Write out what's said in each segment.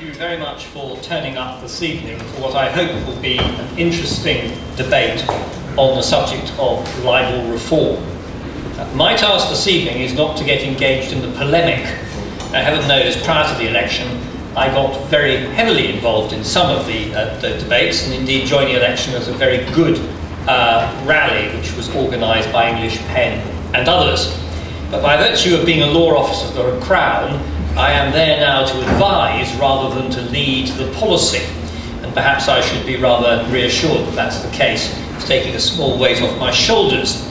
thank you very much for turning up this evening for what I hope will be an interesting debate on the subject of libel reform. Uh, my task this evening is not to get engaged in the polemic. Now, heaven knows, prior to the election, I got very heavily involved in some of the, uh, the debates, and indeed joining the election was a very good uh, rally which was organised by English PEN and others. But by virtue of being a law officer of the Crown, I am there now to advise rather than to lead the policy. And perhaps I should be rather reassured that that's the case. It's taking a small weight off my shoulders.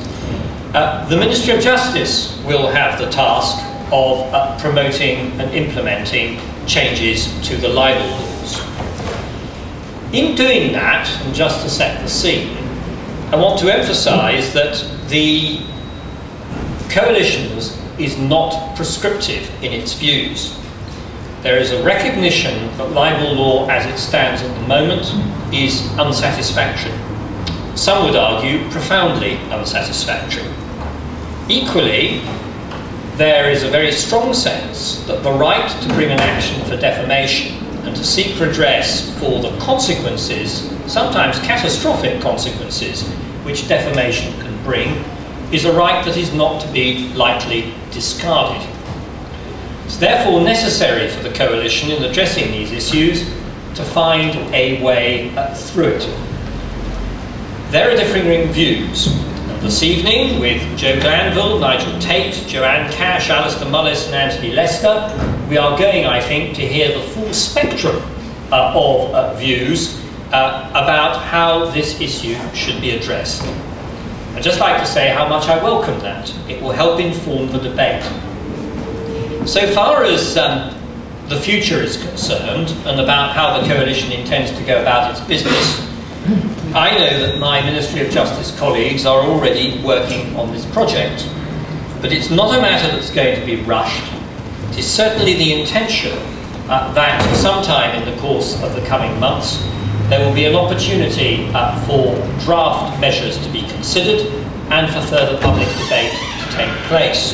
Uh, the Ministry of Justice will have the task of uh, promoting and implementing changes to the libel laws. In doing that, and just to set the scene, I want to emphasise that the coalitions is not prescriptive in its views. There is a recognition that libel law as it stands at the moment is unsatisfactory. Some would argue profoundly unsatisfactory. Equally, there is a very strong sense that the right to bring an action for defamation and to seek redress for the consequences, sometimes catastrophic consequences, which defamation can bring, is a right that is not to be lightly discarded. It's therefore necessary for the coalition in addressing these issues to find a way through it. There are differing views. This evening, with Jo Glanville, Nigel Tait, Joanne Cash, Alastair Mullis and Anthony Lester, we are going, I think, to hear the full spectrum uh, of uh, views uh, about how this issue should be addressed. I'd just like to say how much I welcome that. It will help inform the debate. So far as um, the future is concerned, and about how the coalition intends to go about its business, I know that my Ministry of Justice colleagues are already working on this project. But it's not a matter that's going to be rushed. It is certainly the intention uh, that sometime in the course of the coming months there will be an opportunity uh, for draft measures to be considered and for further public debate to take place.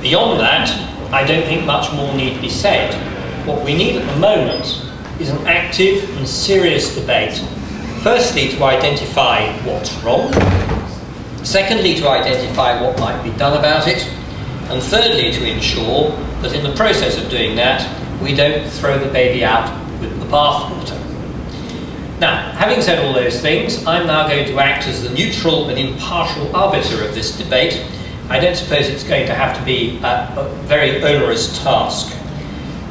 Beyond that, I don't think much more need be said. What we need at the moment is an active and serious debate. Firstly, to identify what's wrong. Secondly, to identify what might be done about it. And thirdly, to ensure that in the process of doing that, we don't throw the baby out with the bathwater. Now, having said all those things, I'm now going to act as the neutral and impartial arbiter of this debate. I don't suppose it's going to have to be a, a very onerous task.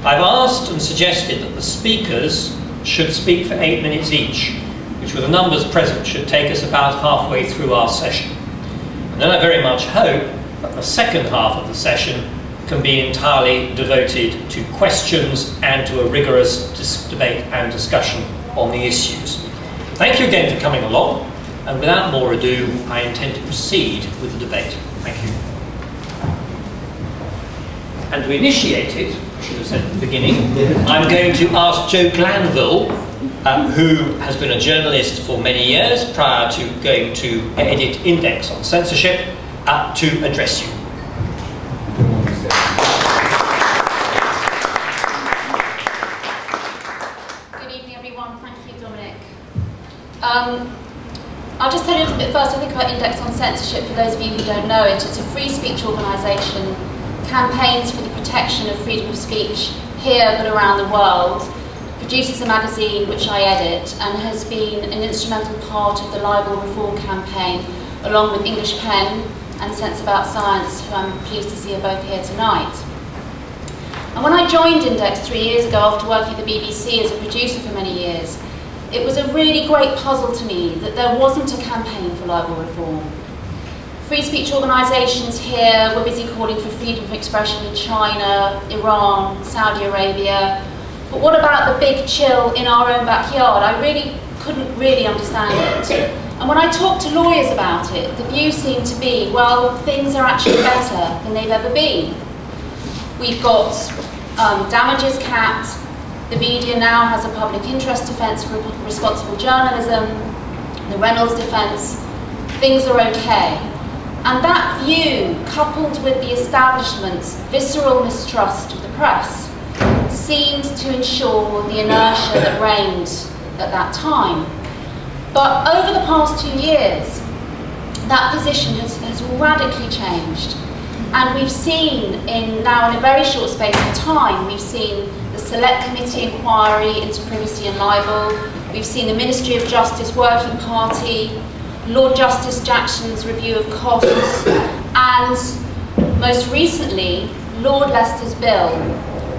I've asked and suggested that the speakers should speak for eight minutes each, which with the numbers present should take us about halfway through our session. And then I very much hope that the second half of the session can be entirely devoted to questions and to a rigorous debate and discussion on the issues. Thank you again for coming along, and without more ado, I intend to proceed with the debate. Thank you. And to initiate it, I should have said at the beginning, I'm going to ask Jo Glanville, uh, who has been a journalist for many years prior to going to edit Index on censorship, uh, to address you. Bit first, I think about Index on Censorship, for those of you who don't know it. It's a free speech organisation, campaigns for the protection of freedom of speech here but around the world, produces a magazine which I edit, and has been an instrumental part of the libel reform campaign, along with English PEN and Sense About Science, who I'm pleased to see are both here tonight. And when I joined Index three years ago after working at the BBC as a producer for many years, it was a really great puzzle to me that there wasn't a campaign for libel reform. Free speech organisations here were busy calling for freedom of expression in China, Iran, Saudi Arabia. But what about the big chill in our own backyard? I really couldn't really understand it. And when I talked to lawyers about it, the view seemed to be, well, things are actually better than they've ever been. We've got um, damages capped, the media now has a public interest defence for responsible journalism, the Reynolds defence, things are okay. And that view, coupled with the establishment's visceral mistrust of the press, seemed to ensure the inertia that reigned at that time. But over the past two years, that position has, has radically changed. And we've seen in now in a very short space of time, we've seen the Select Committee inquiry into privacy and libel, we've seen the Ministry of Justice Working Party, Lord Justice Jackson's review of costs, and most recently, Lord Lester's bill,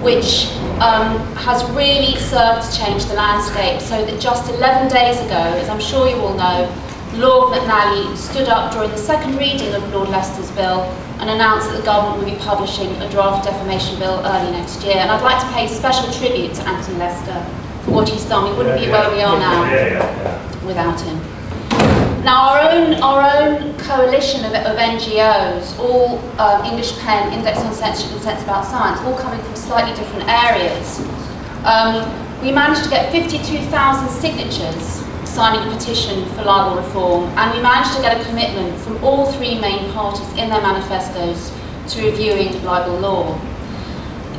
which um, has really served to change the landscape so that just 11 days ago, as I'm sure you all know, Lord McNally stood up during the second reading of Lord Lester's bill and announced that the government would be publishing a draft defamation bill early next year. And I'd like to pay special tribute to Anthony Lester for what he's done. We wouldn't be where we are now without him. Now, our own, our own coalition of, of NGOs, all um, English PEN, Index on Censorship and Sense About Science, all coming from slightly different areas, um, we managed to get 52,000 signatures signing a petition for libel reform, and we managed to get a commitment from all three main parties in their manifestos to reviewing libel law.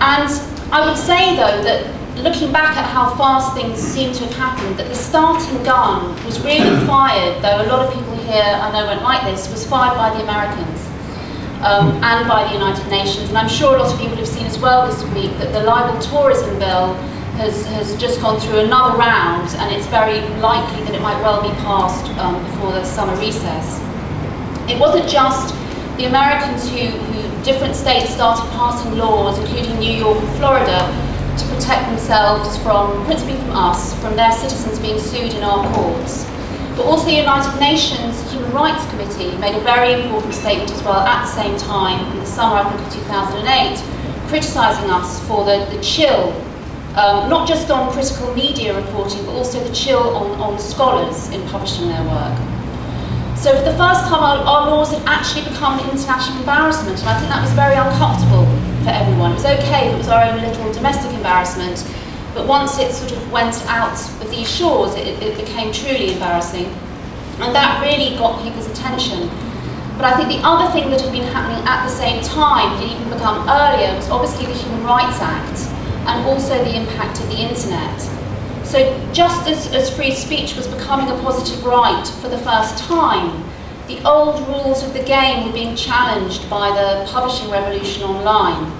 And I would say, though, that looking back at how fast things seem to have happened, that the starting gun was really fired, though a lot of people here I know won't like this, was fired by the Americans um, and by the United Nations. And I'm sure a lot of you would have seen as well this week that the libel tourism bill has, has just gone through another round and it's very likely that it might well be passed um, before the summer recess. It wasn't just the Americans who, who different states started passing laws, including New York and Florida, to protect themselves from, principally from us, from their citizens being sued in our courts. But also the United Nations Human Rights Committee made a very important statement as well at the same time, in the summer I think of 2008, criticising us for the, the chill um, not just on critical media reporting, but also the chill on, on scholars in publishing their work. So for the first time, our, our laws had actually become an international embarrassment, and I think that was very uncomfortable for everyone. It was okay if it was our own little domestic embarrassment, but once it sort of went out of these shores, it, it became truly embarrassing. And that really got people's attention. But I think the other thing that had been happening at the same time, had even become earlier, was obviously the Human Rights Act and also the impact of the internet. So just as, as free speech was becoming a positive right for the first time, the old rules of the game were being challenged by the publishing revolution online.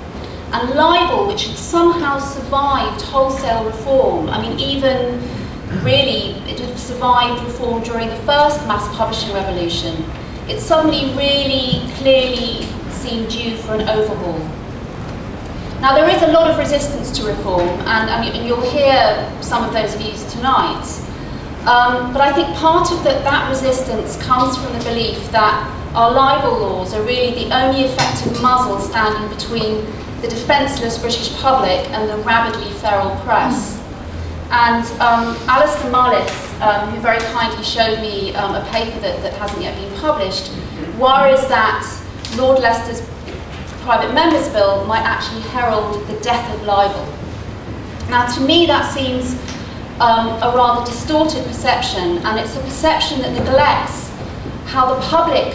And libel, which had somehow survived wholesale reform, I mean, even really, it had survived reform during the first mass publishing revolution, it suddenly really clearly seemed due for an overhaul. Now there is a lot of resistance to reform, and, and you'll hear some of those views tonight. Um, but I think part of the, that resistance comes from the belief that our libel laws are really the only effective muzzle standing between the defenceless British public and the rabidly feral press. And um, Alastair Mullis, um, who very kindly showed me um, a paper that, that hasn't yet been published, worries that Lord Lester's private members bill might actually herald the death of libel. Now to me that seems um, a rather distorted perception and it's a perception that neglects how the public,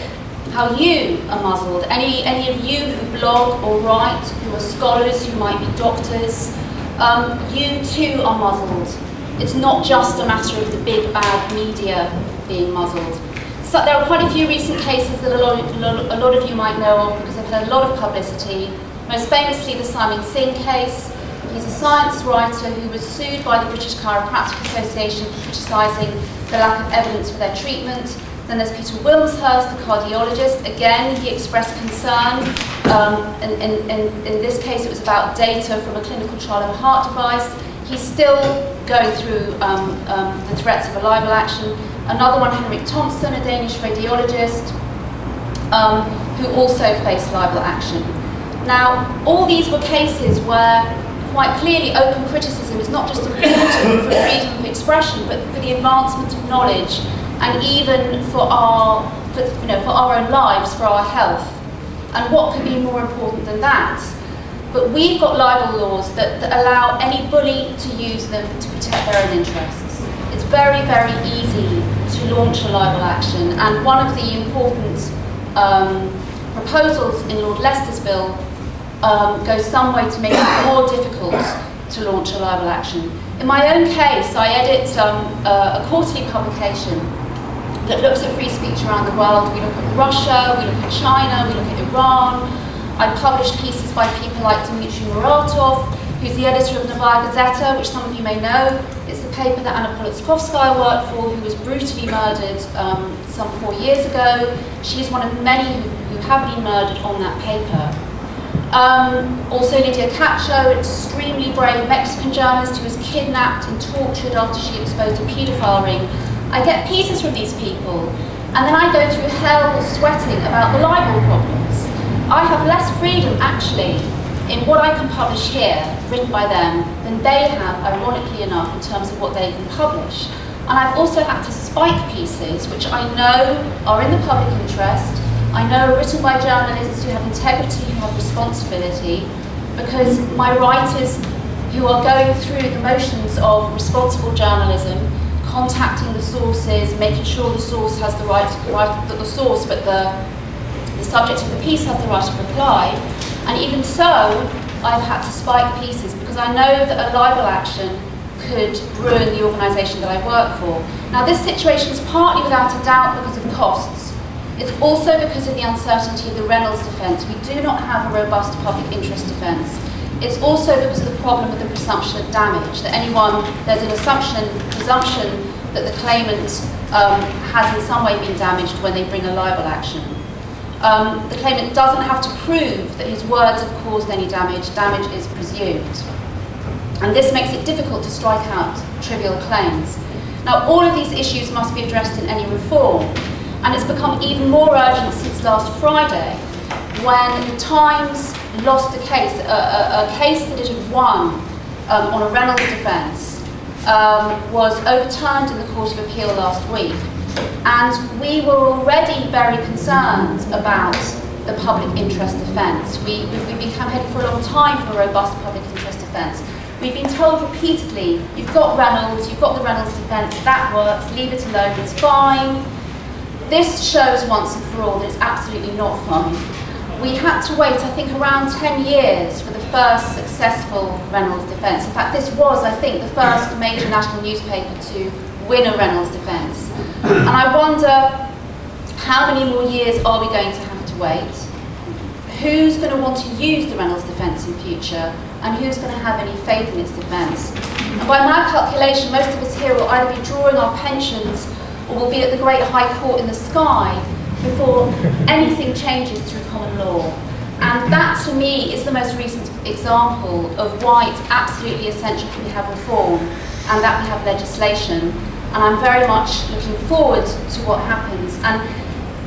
how you are muzzled. Any, any of you who blog or write, who are scholars, who might be doctors, um, you too are muzzled. It's not just a matter of the big bad media being muzzled. So there are quite a few recent cases that a lot, of, a lot of you might know of because they've had a lot of publicity. Most famously, the Simon Singh case. He's a science writer who was sued by the British Chiropractic Association for criticising the lack of evidence for their treatment. Then there's Peter Wilmshurst, the cardiologist. Again, he expressed concern. Um, in, in this case, it was about data from a clinical trial of a heart device. He's still going through um, um, the threats of a libel action. Another one, Henrik Thomsen, a Danish radiologist, um, who also faced libel action. Now, all these were cases where quite clearly open criticism is not just important for freedom of expression, but for the advancement of knowledge and even for our, for, you know, for our own lives, for our health. And what could be more important than that? But we've got libel laws that, that allow any bully to use them to protect their own interests. It's very, very easy to launch a libel action. And one of the important um, proposals in Lord Lester's bill um, goes some way to make it more difficult to launch a libel action. In my own case, I edit um, a quarterly publication that looks at free speech around the world. We look at Russia, we look at China, we look at Iran. I published pieces by people like Dmitry Muratov, who's the editor of Novaya Gazeta, which some of you may know. It's the paper that Anna Politkovskaya worked for, who was brutally murdered um, some four years ago. She is one of many who, who have been murdered on that paper. Um, also Lydia Cacho, an extremely brave Mexican journalist who was kidnapped and tortured after she exposed a paedophile ring. I get pieces from these people, and then I go through hell sweating about the libel problems. I have less freedom, actually, in what I can publish here, written by them, than they have, ironically enough, in terms of what they can publish. And I've also had to spike pieces, which I know are in the public interest, I know are written by journalists who have integrity, who have responsibility, because my writers who are going through the motions of responsible journalism, contacting the sources, making sure the source has the right, right the source, but the, the subject of the piece has the right of reply, and even so, I've had to spike pieces because I know that a libel action could ruin the organisation that I work for. Now this situation is partly without a doubt because of costs. It's also because of the uncertainty of the Reynolds defence. We do not have a robust public interest defence. It's also because of the problem with the presumption of damage, that anyone, there's an assumption, presumption that the claimant um, has in some way been damaged when they bring a libel action um, the claimant doesn't have to prove that his words have caused any damage, damage is presumed. And this makes it difficult to strike out trivial claims. Now, all of these issues must be addressed in any reform, and it's become even more urgent since last Friday, when Times lost a case, a, a, a case that it had won um, on a Reynolds defence, um, was overturned in the Court of Appeal last week. And we were already very concerned about the public interest defence. We, we, have been campaigning for a long time for a robust public interest defence. We've been told repeatedly, you've got Reynolds, you've got the Reynolds defence, that works, leave it alone, it's fine. This shows once and for all that it's absolutely not fine. We had to wait, I think, around 10 years for the first successful Reynolds defence. In fact, this was, I think, the first major national newspaper to win a Reynolds defence. And I wonder how many more years are we going to have to wait? Who's going to want to use the Reynolds defence in future? And who's going to have any faith in its defence? And by my calculation, most of us here will either be drawing our pensions or will be at the great high court in the sky before anything changes through common law. And that, to me, is the most recent example of why it's absolutely essential that we have reform and that we have legislation and I'm very much looking forward to what happens. And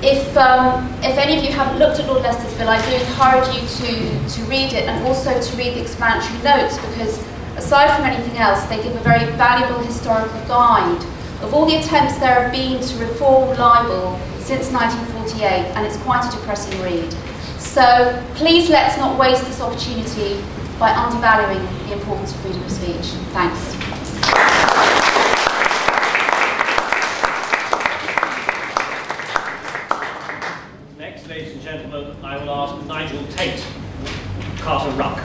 if, um, if any of you haven't looked at Lord Lester's bill, I do encourage you to, to read it and also to read the explanatory notes because aside from anything else, they give a very valuable historical guide of all the attempts there have been to reform libel since 1948 and it's quite a depressing read. So please let's not waste this opportunity by undervaluing the importance of freedom of speech. Thanks. Nigel Tait, Carter Ruck.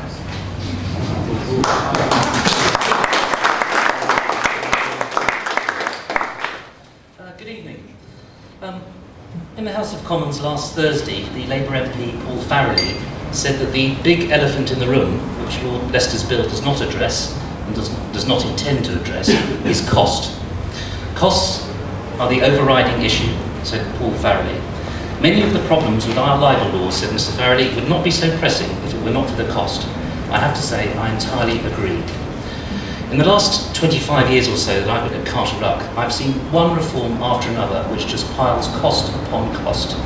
Uh, good evening. Um, in the House of Commons last Thursday, the Labour MP Paul Farrelly said that the big elephant in the room, which Lord Lester's bill does not address and does, does not intend to address, is cost. Costs are the overriding issue, said Paul Farrelly, Many of the problems with our libel laws, said Mr Farrelly, would not be so pressing were not for the cost. I have to say, I entirely agree. In the last 25 years or so that I've been at Carter Ruck, I've seen one reform after another which just piles cost upon cost.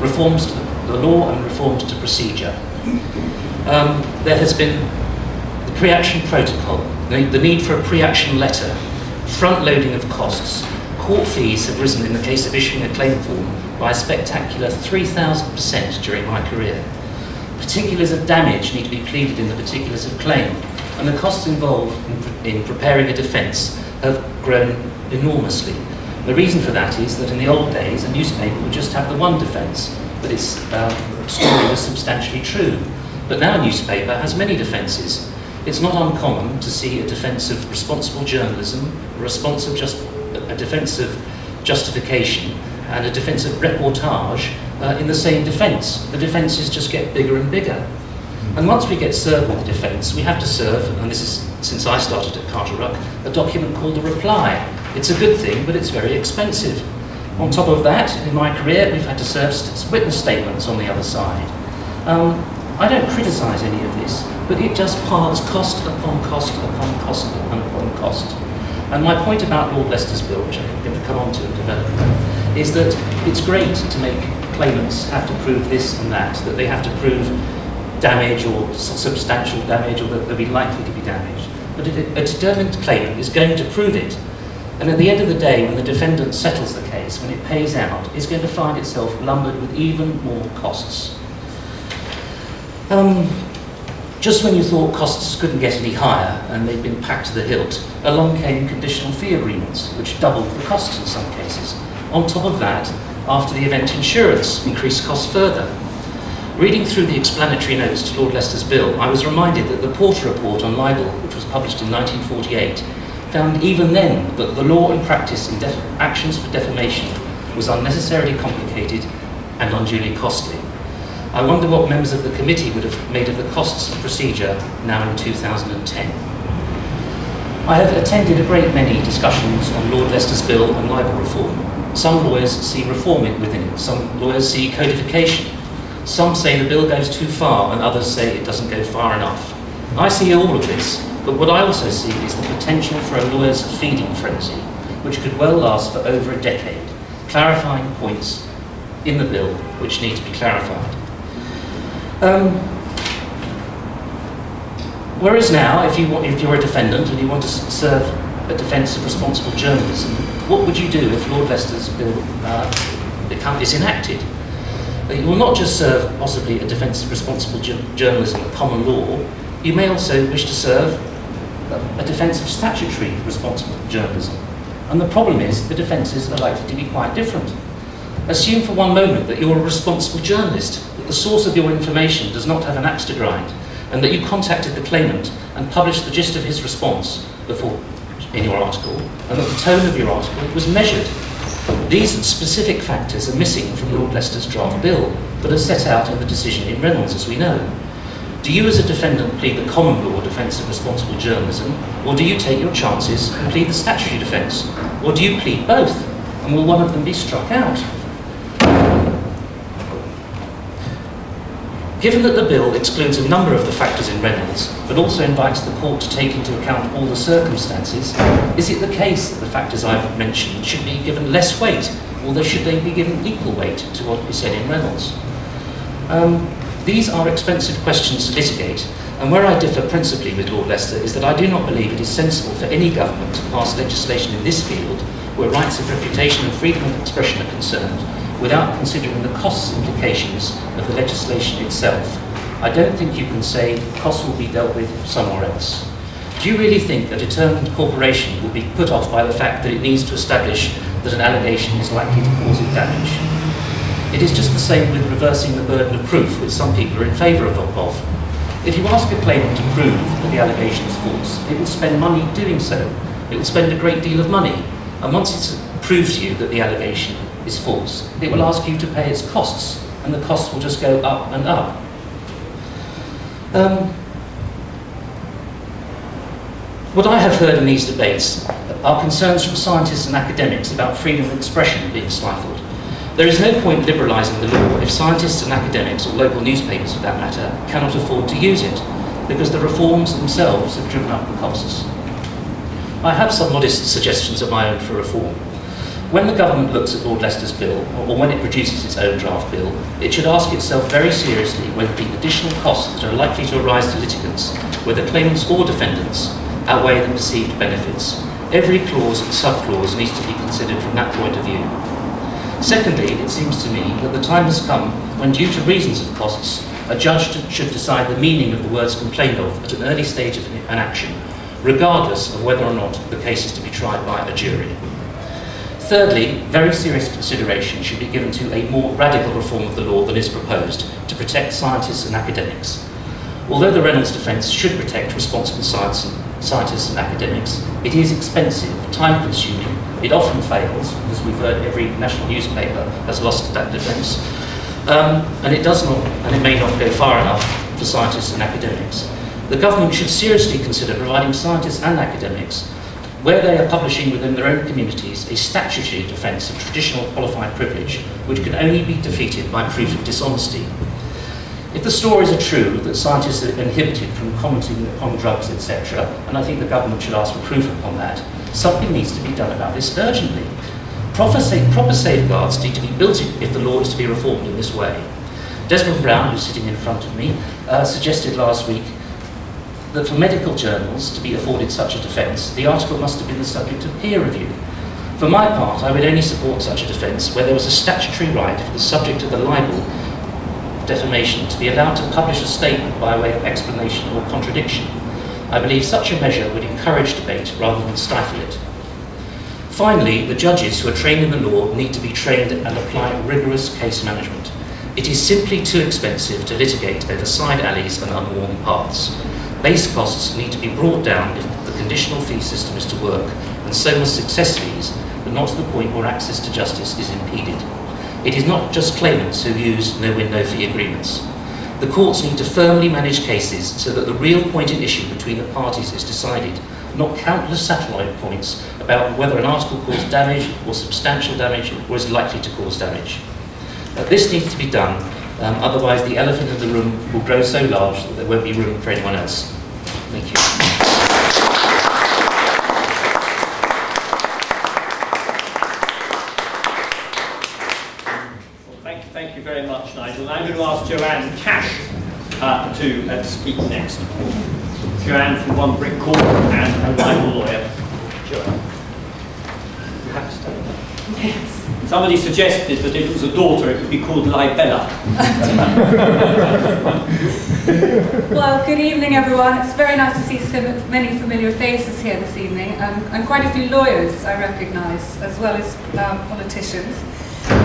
Reforms to the law and reforms to procedure. Um, there has been the pre-action protocol, the need for a pre-action letter, front-loading of costs. Court fees have risen in the case of issuing a claim form by a spectacular 3,000% during my career. Particulars of damage need to be pleaded in the particulars of claim, and the costs involved in, in preparing a defence have grown enormously. The reason for that is that in the old days, a newspaper would just have the one defence, but its um, story was substantially true. But now a newspaper has many defences. it's not uncommon to see a defence of responsible journalism, a, responsive just, a defence of justification, and a defence of reportage uh, in the same defence. The defences just get bigger and bigger. And once we get served with the defence, we have to serve, and this is since I started at Carter-Ruck, a document called a reply. It's a good thing, but it's very expensive. On top of that, in my career, we've had to serve witness statements on the other side. Um, I don't criticise any of this, but it just piles cost upon cost upon cost upon cost. And my point about Lord Lester's bill, which I'm going to come on to and develop, is that it's great to make claimants have to prove this and that, that they have to prove damage or substantial damage or that they'll be likely to be damaged. But a determined claimant is going to prove it. And at the end of the day, when the defendant settles the case, when it pays out, it's going to find itself lumbered with even more costs. Um, just when you thought costs couldn't get any higher and they'd been packed to the hilt, along came conditional fee agreements, which doubled the costs in some cases. On top of that, after the event insurance increased costs further. Reading through the explanatory notes to Lord Lester's bill, I was reminded that the Porter Report on libel, which was published in 1948, found even then that the law and practice in actions for defamation was unnecessarily complicated and unduly costly. I wonder what members of the committee would have made of the costs of procedure now in 2010. I have attended a great many discussions on Lord Lester's bill and libel reform. Some lawyers see reform within it, some lawyers see codification. Some say the bill goes too far and others say it doesn't go far enough. I see all of this, but what I also see is the potential for a lawyer's feeding frenzy, which could well last for over a decade, clarifying points in the bill which need to be clarified. Um, whereas now, if, you, if you're a defendant and you want to serve a defence of responsible journalism, what would you do if Lord Lester's bill uh, is enacted? You will not just serve possibly a defence of responsible ju journalism at common law, you may also wish to serve a defence of statutory responsible journalism. And the problem is the defences are likely to be quite different. Assume for one moment that you're a responsible journalist, that the source of your information does not have an axe to grind, and that you contacted the claimant and published the gist of his response before in your article, and that the tone of your article was measured. These specific factors are missing from Lord Lester's draft bill, but are set out in the decision in Reynolds, as we know. Do you as a defendant plead the common law defence of responsible journalism, or do you take your chances and plead the statutory defence? Or do you plead both, and will one of them be struck out? Given that the bill excludes a number of the factors in Reynolds, but also invites the court to take into account all the circumstances, is it the case that the factors I've mentioned should be given less weight, or should they be given equal weight to what we said in Reynolds? Um, these are expensive questions to litigate, and where I differ principally with Lord Lester is that I do not believe it is sensible for any government to pass legislation in this field where rights of reputation and freedom of expression are concerned without considering the costs implications of the legislation itself. I don't think you can say costs will be dealt with somewhere else. Do you really think a determined corporation will be put off by the fact that it needs to establish that an allegation is likely to cause it damage? It is just the same with reversing the burden of proof, which some people are in favour of. If you ask a claimant to prove that the allegation is false, it will spend money doing so. It will spend a great deal of money. And once it's proved to you that the allegation is false, it will ask you to pay its costs, and the costs will just go up and up. Um, what I have heard in these debates are concerns from scientists and academics about freedom of expression being stifled. There is no point liberalising the law if scientists and academics, or local newspapers for that matter, cannot afford to use it, because the reforms themselves have driven up the costs. I have some modest suggestions of my own for reform. When the government looks at Lord Lester's bill, or when it produces its own draft bill, it should ask itself very seriously whether the additional costs that are likely to arise to litigants, whether claimants or defendants, outweigh the perceived benefits. Every clause and sub-clause needs to be considered from that point of view. Secondly, it seems to me that the time has come when, due to reasons of costs, a judge should decide the meaning of the words complained of at an early stage of an action, regardless of whether or not the case is to be tried by a jury. Thirdly, very serious consideration should be given to a more radical reform of the law than is proposed to protect scientists and academics. Although the Reynolds defence should protect responsible scientists and academics, it is expensive, time consuming, it often fails, as we've heard every national newspaper has lost that defence, um, and it does not, and it may not go far enough for scientists and academics. The government should seriously consider providing scientists and academics where they are publishing within their own communities a statutory defence of traditional qualified privilege, which can only be defeated by proof of dishonesty. If the stories are true that scientists are inhibited from commenting upon drugs, etc., and I think the government should ask for proof upon that, something needs to be done about this urgently. Proper, proper safeguards need to be built in if the law is to be reformed in this way. Desmond Browne, who's sitting in front of me, uh, suggested last week that for medical journals to be afforded such a defence, the article must have been the subject of peer review. For my part, I would only support such a defence where there was a statutory right for the subject of the libel defamation to be allowed to publish a statement by way of explanation or contradiction. I believe such a measure would encourage debate rather than stifle it. Finally, the judges who are trained in the law need to be trained and apply rigorous case management. It is simply too expensive to litigate over side alleys and unworn paths. Base costs need to be brought down if the conditional fee system is to work, and so must success fees, but not to the point where access to justice is impeded. It is not just claimants who use no-win, no-fee agreements. The courts need to firmly manage cases so that the real point at issue between the parties is decided, not countless satellite points about whether an article caused damage or substantial damage or is likely to cause damage. Uh, this needs to be done um, otherwise, the elephant in the room will grow so large that there won't be room for anyone else. Thank you. thank, you, very much, Nigel. I'm going to ask Joanne Cash uh, to uh, speak next. Joanne from One Brick Court and a libel lawyer. Joanne. You have to stay. Yes. Somebody suggested that if it was a daughter, it would be called Libella. well, good evening, everyone. It's very nice to see so many familiar faces here this evening, um, and quite a few lawyers I recognise, as well as um, politicians.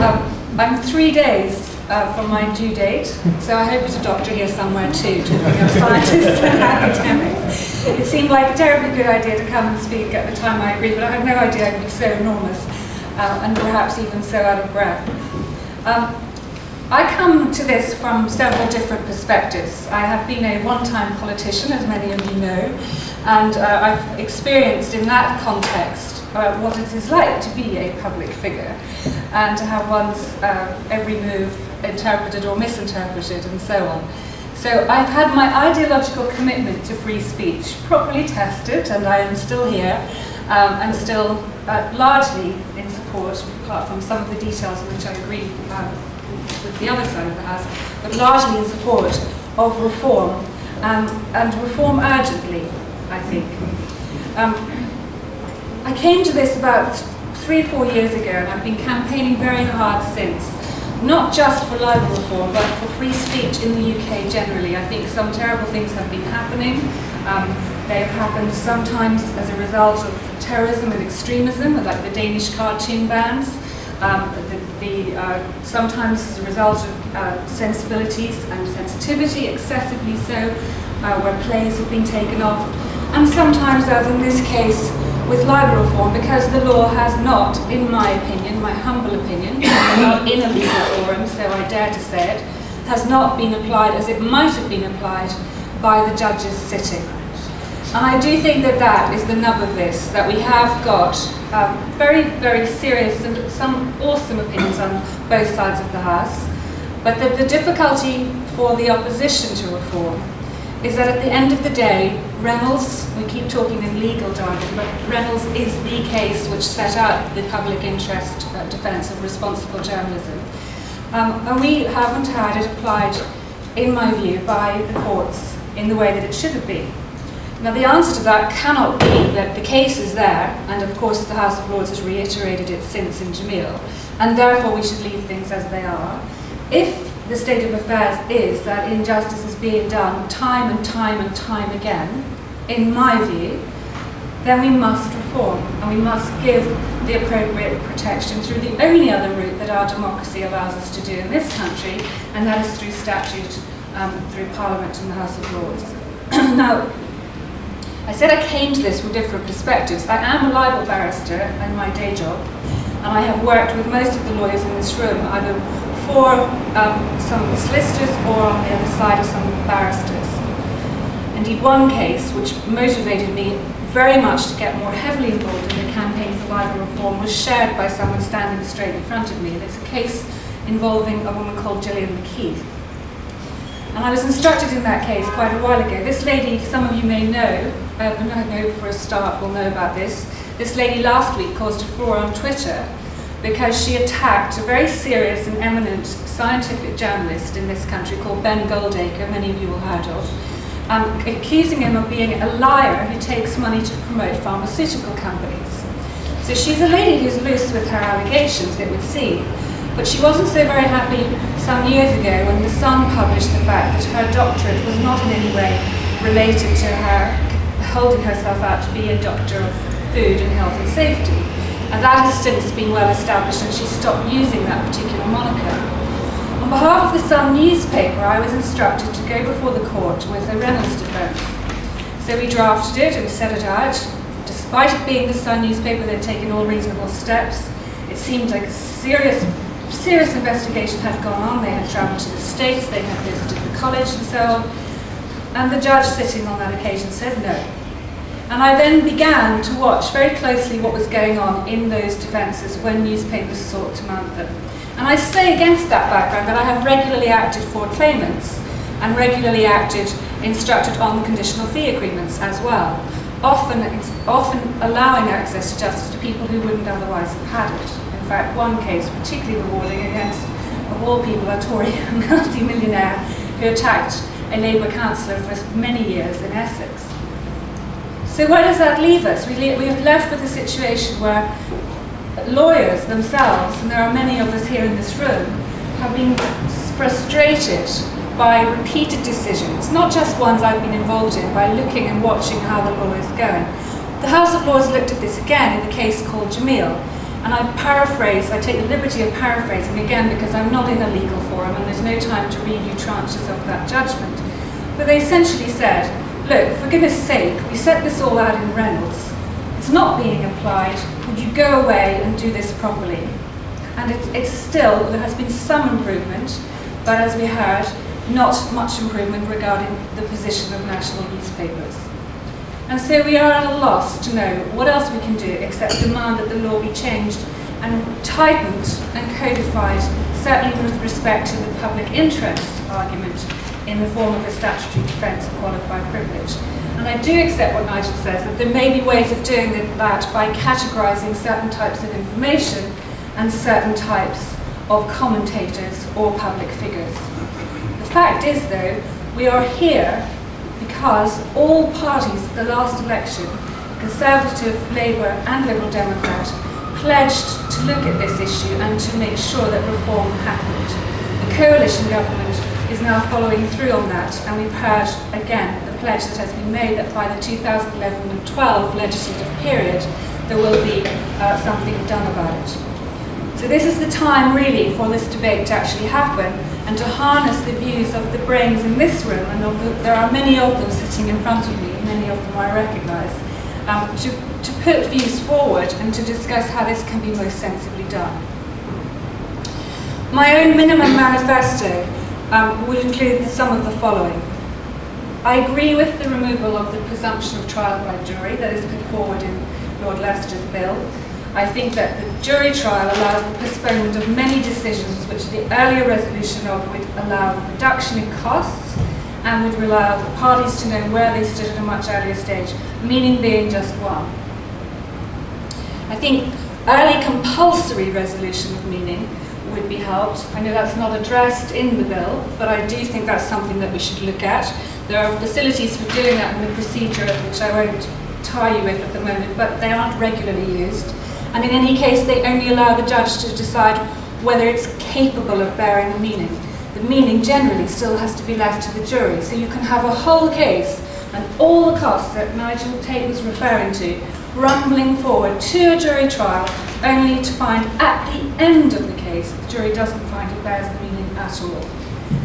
Um, I'm three days uh, from my due date, so I hope there's a doctor here somewhere too, talking of scientists and academics. It seemed like a terribly good idea to come and speak at the time I agreed, but I had no idea it would be so enormous uh, and perhaps even so out of breath. Um, I come to this from several different perspectives. I have been a one-time politician, as many of you know, and uh, I've experienced in that context uh, what it is like to be a public figure and to have one's uh, every move interpreted or misinterpreted and so on. So I've had my ideological commitment to free speech properly tested, and I am still here, um, and still uh, largely in support, apart from some of the details in which I agree um, with the other side of the House, but largely in support of reform, um, and reform urgently, I think. Um, I came to this about three, four years ago, and I've been campaigning very hard since not just for libel reform, but for free speech in the UK generally. I think some terrible things have been happening. Um, they've happened sometimes as a result of terrorism and extremism, like the Danish cartoon bans. Um, the, the uh, sometimes as a result of uh, sensibilities and sensitivity, excessively so, uh, where plays have been taken off. And sometimes, as in this case, with libel reform because the law has not, in my opinion, my humble opinion, not in a legal forum, so I dare to say it, has not been applied as it might have been applied by the judges sitting. And I do think that that is the nub of this, that we have got um, very, very serious and some awesome opinions on both sides of the House, but that the difficulty for the opposition to reform is that at the end of the day, Reynolds, we keep talking in legal jargon, but Reynolds is the case which set out the public interest uh, defence of responsible journalism. Um, and we haven't had it applied, in my view, by the courts in the way that it should have been. Now the answer to that cannot be that the case is there, and of course the House of Lords has reiterated it since in Jameel, and therefore we should leave things as they are. If the state of affairs is that injustice is being done time and time and time again, in my view, then we must reform and we must give the appropriate protection through the only other route that our democracy allows us to do in this country, and that is through statute um, through Parliament and the House of Lords. now, I said I came to this from different perspectives. I am a libel barrister in my day job, and I have worked with most of the lawyers in this room, either for um, some of the solicitors or on the other side of some of the barristers. Indeed, one case which motivated me very much to get more heavily involved in the campaign for libel reform was shared by someone standing straight in front of me. And it's a case involving a woman called Gillian McKeith. And I was instructed in that case quite a while ago. This lady, some of you may know, uh, I know for a start will know about this. This lady last week caused a furore on Twitter because she attacked a very serious and eminent scientific journalist in this country called Ben Goldacre, many of you will have heard of, um, accusing him of being a liar who takes money to promote pharmaceutical companies. So she's a lady who's loose with her allegations, it would seem. But she wasn't so very happy some years ago when The Sun published the fact that her doctorate was not in any way related to her holding herself out to be a doctor of food and health and safety. And that has since been well established and she stopped using that particular moniker. On behalf of the Sun newspaper, I was instructed to go before the court with a Reynolds defence. So we drafted it and set it out. Despite it being the Sun newspaper, they'd taken all reasonable steps. It seemed like a serious serious investigation had gone on. They had travelled to the States, they had visited the college and so on. And the judge sitting on that occasion said no. And I then began to watch very closely what was going on in those defences when newspapers sought to mount them. And I say against that background that I have regularly acted for claimants and regularly acted, instructed on conditional fee agreements as well, often, often allowing access to justice to people who wouldn't otherwise have had it in fact, one case particularly rewarding against, of all people, a Tory multi-millionaire who attacked a Labour councillor for many years in Essex. So where does that leave us? We, we have left with a situation where lawyers themselves, and there are many of us here in this room, have been frustrated by repeated decisions, not just ones I've been involved in, by looking and watching how the law is going. The House of Lords looked at this again in the case called Jameel, and I paraphrase, I take the liberty of paraphrasing again because I'm not in a legal forum and there's no time to read you tranches of that judgment. But they essentially said, look, for goodness sake, we set this all out in Reynolds. It's not being applied. Would you go away and do this properly? And it, it's still, there has been some improvement, but as we heard, not much improvement regarding the position of national newspapers. And so we are at a loss to know what else we can do except demand that the law be changed and tightened and codified, certainly with respect to the public interest argument in the form of a statutory defence of qualified privilege. And I do accept what Nigel says, that there may be ways of doing that by categorising certain types of information and certain types of commentators or public figures. The fact is, though, we are here because all parties at the last election, Conservative, Labour and Liberal Democrat, pledged to look at this issue and to make sure that reform happened. The coalition government is now following through on that and we've heard again the pledge that has been made that by the 2011 and 12 legislative period there will be uh, something done about it. So this is the time really for this debate to actually happen and to harness the views of the brains in this room, and the, there are many of them sitting in front of me, many of them I recognise, um, to, to put views forward and to discuss how this can be most sensibly done. My own minimum manifesto um, would include some of the following. I agree with the removal of the presumption of trial by jury that is put forward in Lord Lester's bill, I think that the jury trial allows the postponement of many decisions which the earlier resolution of would allow a reduction in costs and would allow the parties to know where they stood at a much earlier stage, meaning being just one. I think early compulsory resolution of meaning would be helped. I know that's not addressed in the bill, but I do think that's something that we should look at. There are facilities for doing that in the procedure, which I won't tie you with at the moment, but they aren't regularly used. And in any case, they only allow the judge to decide whether it's capable of bearing a meaning. The meaning generally still has to be left to the jury. So you can have a whole case and all the costs that Nigel Tait was referring to rumbling forward to a jury trial only to find at the end of the case the jury doesn't find it bears the meaning at all.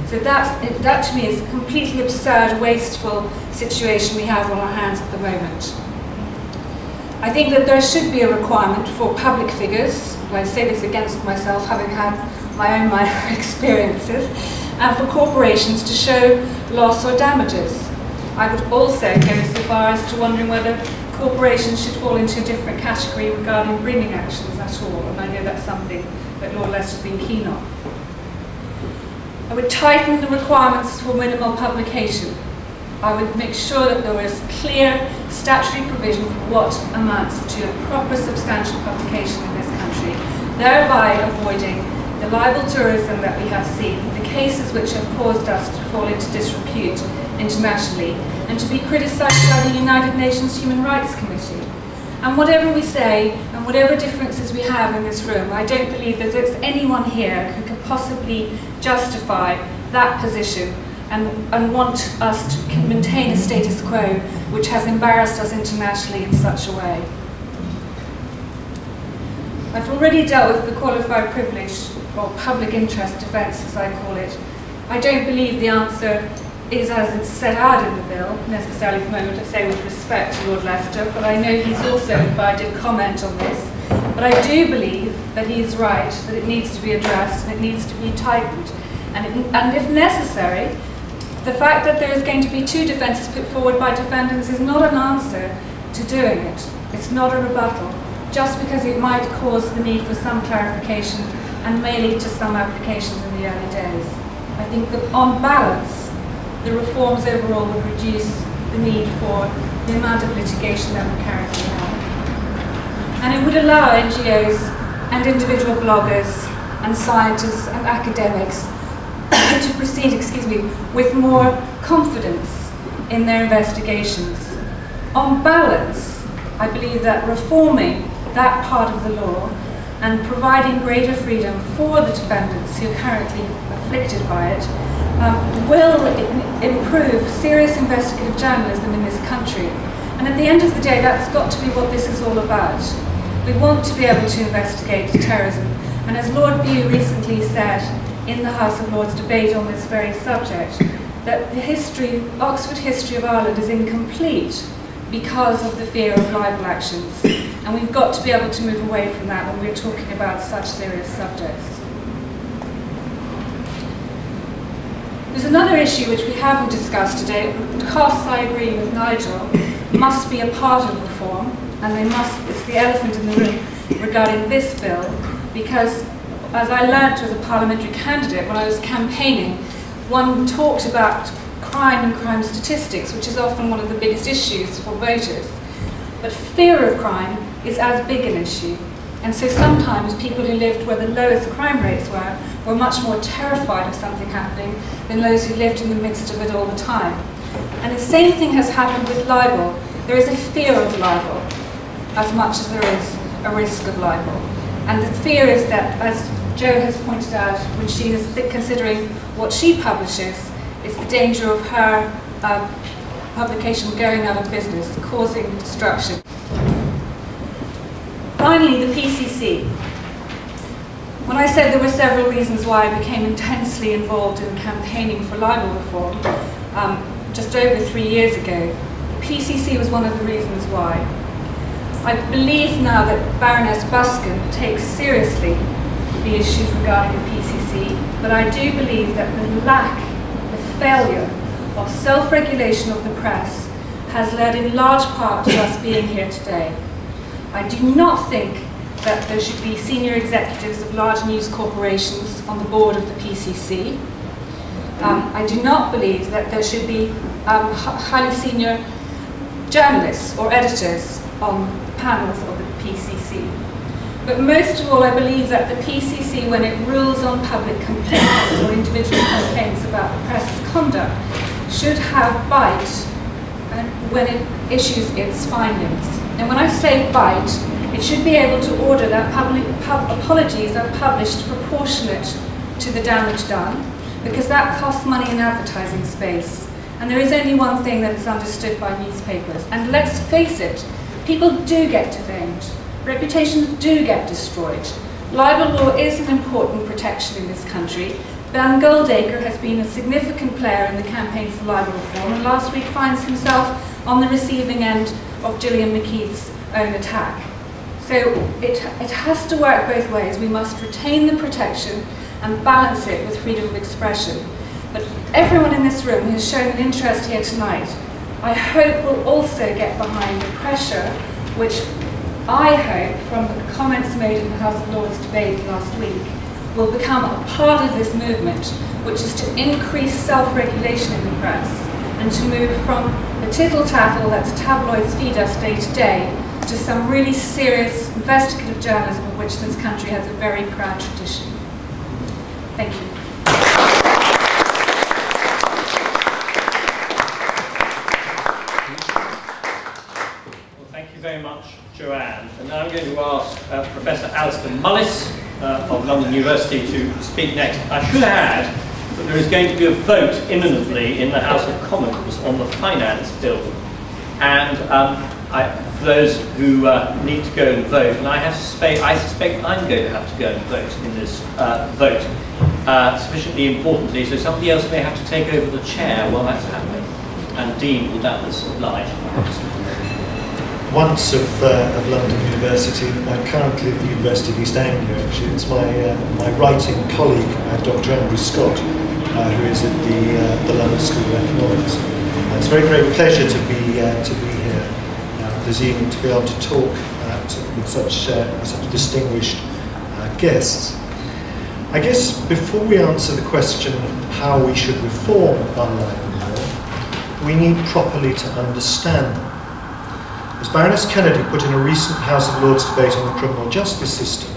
So that, that to me is a completely absurd, wasteful situation we have on our hands at the moment. I think that there should be a requirement for public figures, I say this against myself, having had my own minor experiences, and for corporations to show loss or damages. I would also go so far as to wondering whether corporations should fall into a different category regarding bringing actions at all, and I know that's something that Lord Lester's been keen on. I would tighten the requirements for minimal publication. I would make sure that there was clear statutory provision for what amounts to a proper substantial publication in this country, thereby avoiding the libel tourism that we have seen, the cases which have caused us to fall into disrepute internationally, and to be criticised by the United Nations Human Rights Committee. And whatever we say, and whatever differences we have in this room, I don't believe that there's anyone here who could possibly justify that position and, and want us to maintain a status quo which has embarrassed us internationally in such a way. I've already dealt with the qualified privilege, or public interest defence as I call it. I don't believe the answer is as it's set out in the bill, necessarily from moment to say with respect to Lord Lester, but I know he's also invited comment on this. But I do believe that he is right, that it needs to be addressed and it needs to be tightened. And, it, and if necessary, the fact that there is going to be two defences put forward by defendants is not an answer to doing it. It's not a rebuttal, just because it might cause the need for some clarification and may lead to some applications in the early days. I think that on balance, the reforms overall would reduce the need for the amount of litigation that we currently have. And it would allow NGOs and individual bloggers and scientists and academics to proceed, excuse me, with more confidence in their investigations. On balance, I believe that reforming that part of the law and providing greater freedom for the defendants who are currently afflicted by it um, will improve serious investigative journalism in this country. And at the end of the day, that's got to be what this is all about. We want to be able to investigate terrorism. And as Lord Bew recently said in the House of Lords debate on this very subject, that the history, Oxford history of Ireland is incomplete because of the fear of libel actions. And we've got to be able to move away from that when we're talking about such serious subjects. There's another issue which we haven't discussed today. Costs, I agree with Nigel, must be a part of reform, and they must, it's the elephant in the room regarding this bill, because as I learnt as a parliamentary candidate when I was campaigning, one talked about crime and crime statistics, which is often one of the biggest issues for voters. But fear of crime is as big an issue. And so sometimes people who lived where the lowest crime rates were were much more terrified of something happening than those who lived in the midst of it all the time. And the same thing has happened with libel. There is a fear of libel as much as there is a risk of libel. And the fear is that, as Jo has pointed out, when she is considering what she publishes, is the danger of her uh, publication going out of business, causing destruction. Finally, the PCC. When I said there were several reasons why I became intensely involved in campaigning for libel reform, um, just over three years ago, the PCC was one of the reasons why. I believe now that Baroness Buscombe takes seriously the issues regarding the PCC, but I do believe that the lack, the failure of self-regulation of the press has led in large part to us being here today. I do not think that there should be senior executives of large news corporations on the board of the PCC. Um, I do not believe that there should be um, highly senior journalists or editors on the panels of the PCC. But most of all, I believe that the PCC, when it rules on public complaints or individual complaints about the press's conduct, should have bite uh, when it issues its findings. And when I say bite, it should be able to order that public, pub, apologies are published proportionate to the damage done, because that costs money in advertising space. And there is only one thing that is understood by newspapers. And let's face it, people do get defamed. Reputations do get destroyed. Libel law is an important protection in this country, Ben Goldacre has been a significant player in the campaign for libel reform and last week finds himself on the receiving end of Gillian McKeith's own attack. So it, it has to work both ways. We must retain the protection and balance it with freedom of expression. But everyone in this room who has shown an interest here tonight, I hope will also get behind the pressure which I hope from the comments made in the House of Lords debate last week will become a part of this movement, which is to increase self-regulation in the press and to move from the tittle-tattle that the tabloids feed us day to day to some really serious investigative journalism of which this country has a very proud tradition. Thank you. Well, thank you very much, Joanne. And now I'm going to ask uh, Professor Alastair Mullis uh, of London University to speak next. I should add that there is going to be a vote imminently in the House of Commons on the finance bill. And um, I, for those who uh, need to go and vote, and I, I suspect I'm going to have to go and vote in this uh, vote, uh, sufficiently importantly, so somebody else may have to take over the chair while that's happening. And Dean will doubtless oblige. Once of, uh, of London University, I'm currently at the University of East Anglia. Actually, it's my uh, my writing colleague, uh, Dr. Andrew Scott, who is at the the London School of Economics. It's a very great pleasure to be to be here this evening to be able to talk uh, to, with such, uh, such distinguished uh, guests. I guess before we answer the question how we should reform online law, we need properly to understand. As Baroness Kennedy put in a recent House of Lords debate on the criminal justice system,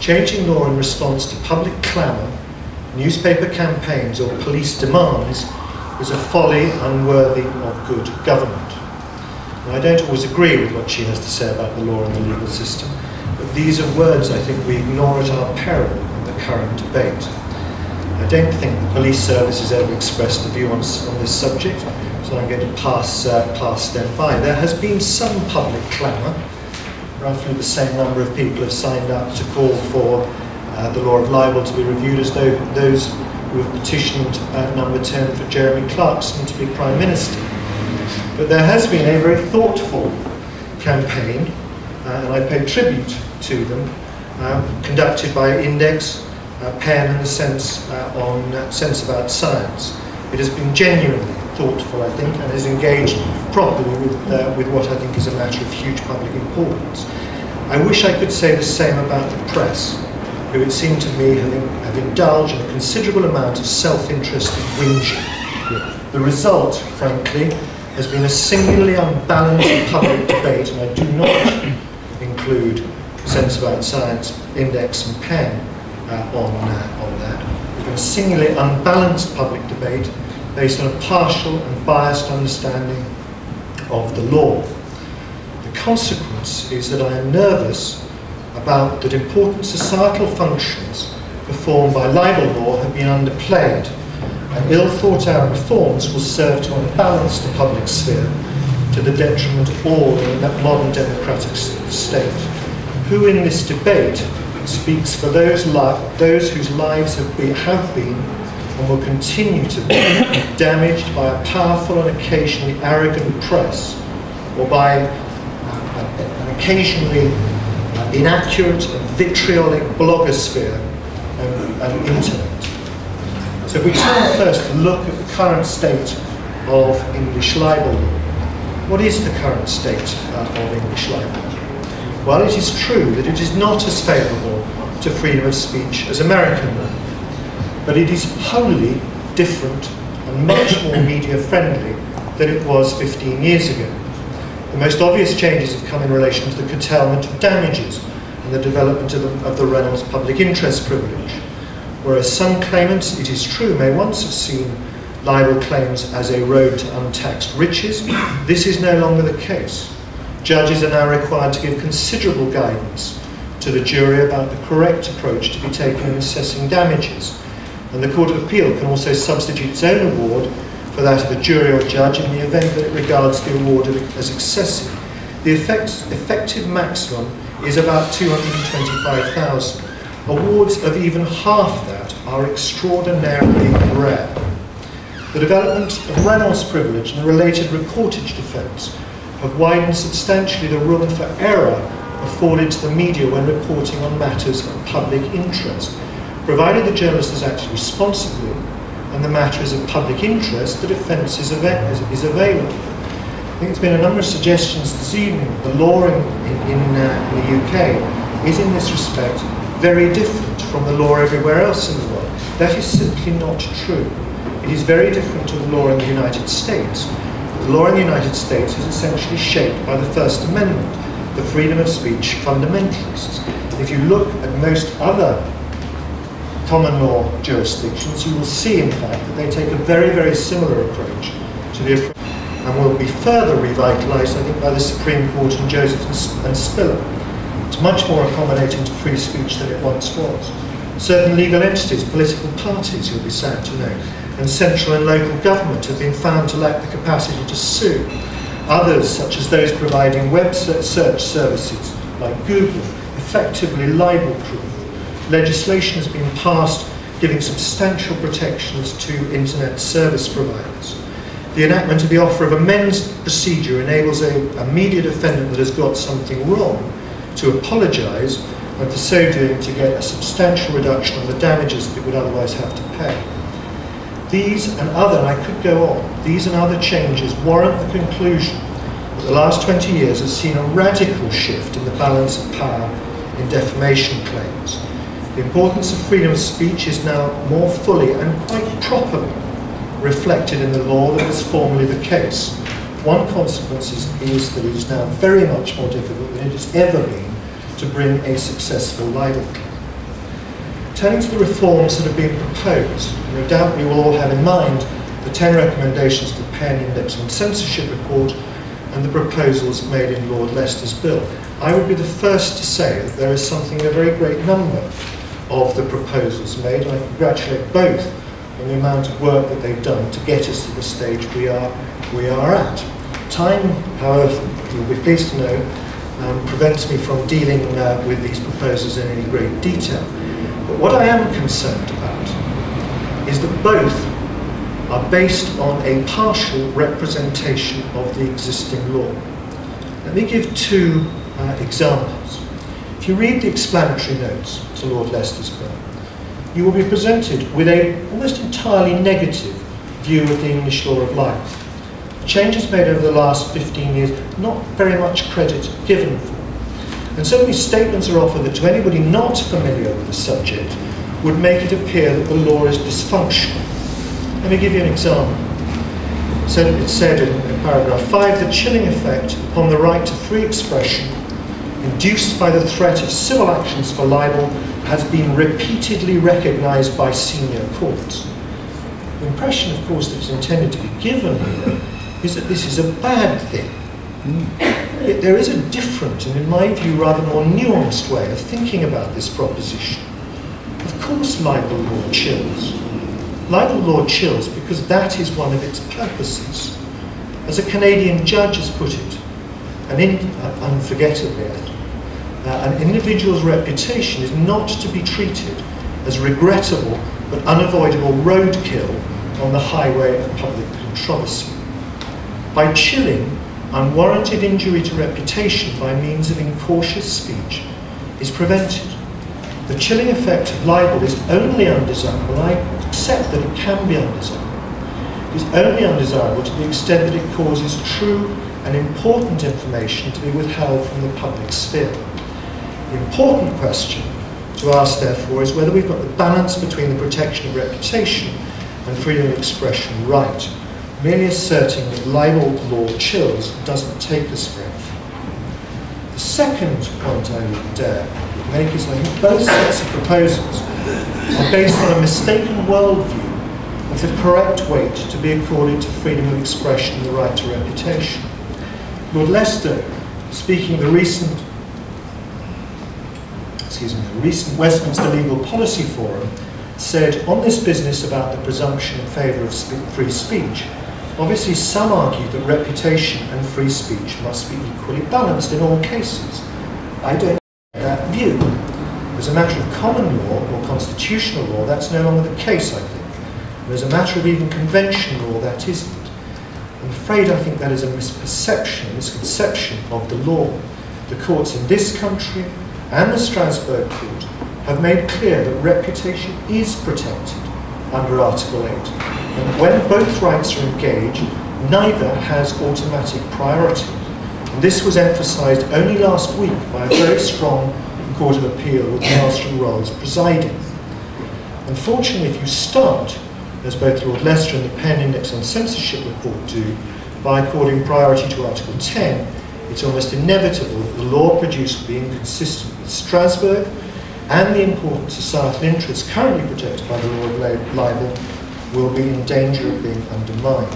changing law in response to public clamour, newspaper campaigns or police demands is a folly unworthy of good government. I don't always agree with what she has to say about the law and the legal system, but these are words I think we ignore at our peril in the current debate. I don't think the police service has ever expressed a view on, on this subject, so I'm going to pass, uh, them by. There has been some public clamour. Roughly the same number of people have signed up to call for uh, the law of libel to be reviewed as though those who have petitioned at number 10 for Jeremy Clarkson to be Prime Minister. But there has been a very thoughtful campaign, uh, and I pay tribute to them, uh, conducted by Index, uh, PEN, and the Sense uh, on uh, Sense About Science. It has been genuinely thoughtful, I think, and has engaged properly with, uh, with what I think is a matter of huge public importance. I wish I could say the same about the press, who it seemed to me have, have indulged in a considerable amount of self-interest and whinging. The result, frankly, has been a singularly unbalanced public debate, and I do not include Sense About Science, Index, and PEN uh, on, uh, on that. There's been a singularly unbalanced public debate based on a partial and biased understanding of the law. The consequence is that I am nervous about that important societal functions performed by libel law have been underplayed and ill thought out reforms will serve to unbalance the public sphere to the detriment of all in that modern democratic state. Who in this debate speaks for those, those whose lives have been, have been and will continue to be damaged by a powerful and occasionally arrogant press or by uh, an occasionally uh, inaccurate and vitriolic blogosphere and, and internet. So if we turn first to look at the current state of English libel law, what is the current state uh, of English libel? Well, it is true that it is not as favourable to freedom of speech as American law, but it is wholly different and much more media friendly than it was 15 years ago. The most obvious changes have come in relation to the curtailment of damages and the development of the, of the Reynolds public interest privilege whereas some claimants, it is true, may once have seen libel claims as a road to untaxed riches, this is no longer the case. Judges are now required to give considerable guidance to the jury about the correct approach to be taken in assessing damages, and the Court of Appeal can also substitute its own award for that of a jury or judge in the event that it regards the award as excessive. The effect, effective maximum is about 225,000. Awards of even half that are extraordinarily rare. The development of Reynolds privilege and the related reportage defence have widened substantially the room for error afforded to the media when reporting on matters of public interest. Provided the journalist has acted responsibly and the matter is of public interest, the defence is, is available. I think there's been a number of suggestions this evening. The law in, in, uh, in the UK is in this respect very different from the law everywhere else in the world. That is simply not true. It is very different to the law in the United States. The law in the United States is essentially shaped by the First Amendment, the freedom of speech fundamentalists. If you look at most other common law jurisdictions, you will see, in fact, that they take a very, very similar approach to the approach and will be further revitalised, I think, by the Supreme Court and Joseph and Spiller. It's much more accommodating to free speech than it once was. Certain legal entities, political parties, you'll be sad to know, and central and local government have been found to lack the capacity to sue. Others, such as those providing web search services like Google, effectively libel-proof. Legislation has been passed giving substantial protections to internet service providers. The enactment of the offer of amends procedure enables a, media defendant that has got something wrong to apologise and for so doing to get a substantial reduction on the damages that it would otherwise have to pay. These and other, and I could go on, these and other changes warrant the conclusion that the last 20 years has seen a radical shift in the balance of power in defamation claims. The importance of freedom of speech is now more fully and quite properly reflected in the law than was formerly the case. One consequence is, that it is now very much more difficult than it has ever been to bring a successful libel. Turning to the reforms that have been proposed, no doubt we will all have in mind the 10 recommendations of the PEN Index on Censorship report and the proposals made in Lord Lester's bill. I would be the first to say that there is something in a very great number of the proposals made, I congratulate both on the amount of work that they've done to get us to the stage we are, we are at. Time, however, you'll be pleased to know, um, prevents me from dealing uh, with these proposals in any great detail. But what I am concerned about is that both are based on a partial representation of the existing law. Let me give two uh, examples. If you read the explanatory notes to Lord Lester's bill, you will be presented with a almost entirely negative view of the English law of life changes made over the last 15 years, not very much credit given for. And many statements are offered that to anybody not familiar with the subject would make it appear that the law is dysfunctional. Let me give you an example. So it said in paragraph 5, the chilling effect upon the right to free expression induced by the threat of civil actions for libel has been repeatedly recognised by senior courts. The impression, of course, that is intended to be given here is that this is a bad thing. Mm. Yet there is a different and, in my view, rather more nuanced way of thinking about this proposition. Of course, libel law chills. Libel law chills because that is one of its purposes. As a Canadian judge has put it, and in, uh, unforgettably, uh, an individual's reputation is not to be treated as regrettable but unavoidable roadkill on the highway of public controversy by chilling unwarranted injury to reputation by means of incautious speech is prevented. The chilling effect of libel is only undesirable, I accept that it can be undesirable. It is only undesirable to the extent that it causes true and important information to be withheld from the public sphere. Important question to ask, therefore, is whether we've got the balance between the protection of reputation and freedom of expression right merely asserting that libel law chills doesn't take us far. The second point I would dare make is that both sets of proposals are based on a mistaken worldview of the correct weight to be accorded to freedom of expression and the right to reputation. Lord Lester, speaking of the recent excuse me, the recent Westminster Legal Policy Forum, said on this business about the presumption in favour of free speech, Obviously, some argue that reputation and free speech must be equally balanced in all cases. I don't that view. As a matter of common law or constitutional law, that's no longer the case, I think. And as a matter of even convention law, that isn't. I'm afraid I think that is a misperception, misconception of the law. The courts in this country and the Strasbourg Court have made clear that reputation is protected under Article 8. And when both rights are engaged, neither has automatic priority. And this was emphasised only last week by a very strong Court of Appeal with Master of the Rolls presiding. Unfortunately, if you start, as both Lord Lester and the PEN Index on Censorship report do, by according priority to Article 10, it's almost inevitable that the law produced will be inconsistent Strasbourg and the important societal interests currently protected by the law of libel will be in danger of being undermined.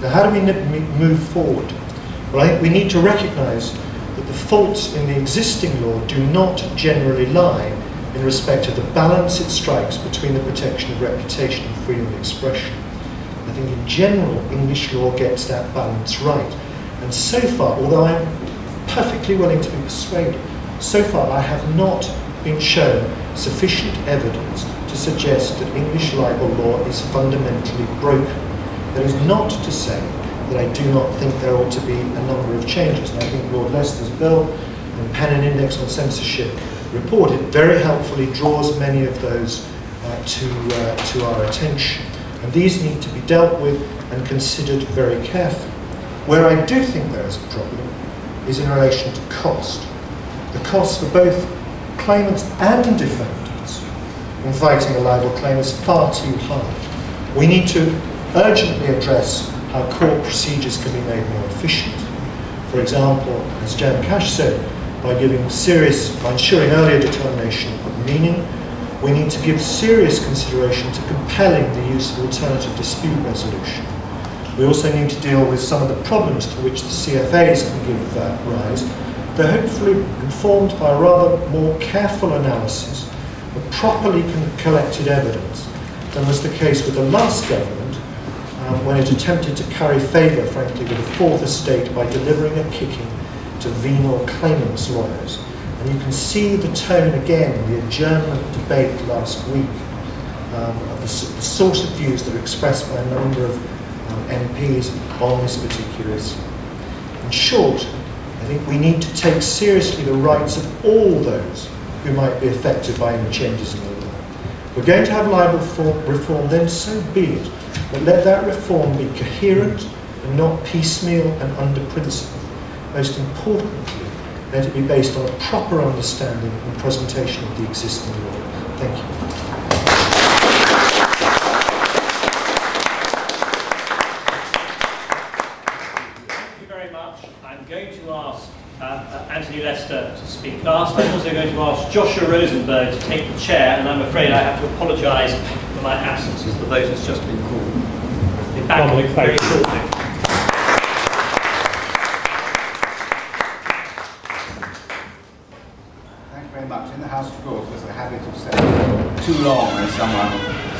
Now, how do we move forward? Well, I think we need to recognise that the faults in the existing law do not generally lie in respect of the balance it strikes between the protection of reputation and freedom of expression. I think in general, English law gets that balance right. And so far, although I'm perfectly willing to be persuaded, so far I have not been shown sufficient evidence to suggest that English libel law is fundamentally broken. That is not to say that I do not think there ought to be a number of changes. And I think Lord Lester's bill and PEN and Index on Censorship report, it very helpfully draws many of those uh, to, uh, to our attention. And these need to be dealt with and considered very carefully. Where I do think there is a problem is in relation to cost. The cost for both claimants and defendants in fighting a libel claim is far too high. We need to urgently address how court procedures can be made more efficient. For example, as Joanne Cash said, by giving serious, by ensuring earlier determination of meaning, we need to give serious consideration to compelling the use of alternative dispute resolution. We also need to deal with some of the problems to which the CFAs can give uh, rise they're hopefully informed by a rather more careful analysis of properly collected evidence than was the case with the last government um, when it attempted to curry favour, frankly, with the Fourth Estate by delivering a kicking to venal claimants' lawyers. And you can see the tone again in the adjournment debate last week um, of the, the, sort of views that are expressed by a number of um, MPs on this particular issue. In short, I think we need to take seriously the rights of all those who might be affected by any changes in the law. If we're going to have libel reform, then so be it. But let that reform be coherent and not piecemeal and under principle. Most importantly, let it be based on a proper understanding and presentation of the existing law. Thank you. Anthony Lester to speak last. I'm also going to ask Joshua Rosenberg to take the chair, and I'm afraid I have to apologise for my absence as the vote has just been called. Be back Dominic, very shortly. Thank you very much. In the House of Lords, there's a habit of saying too long when someone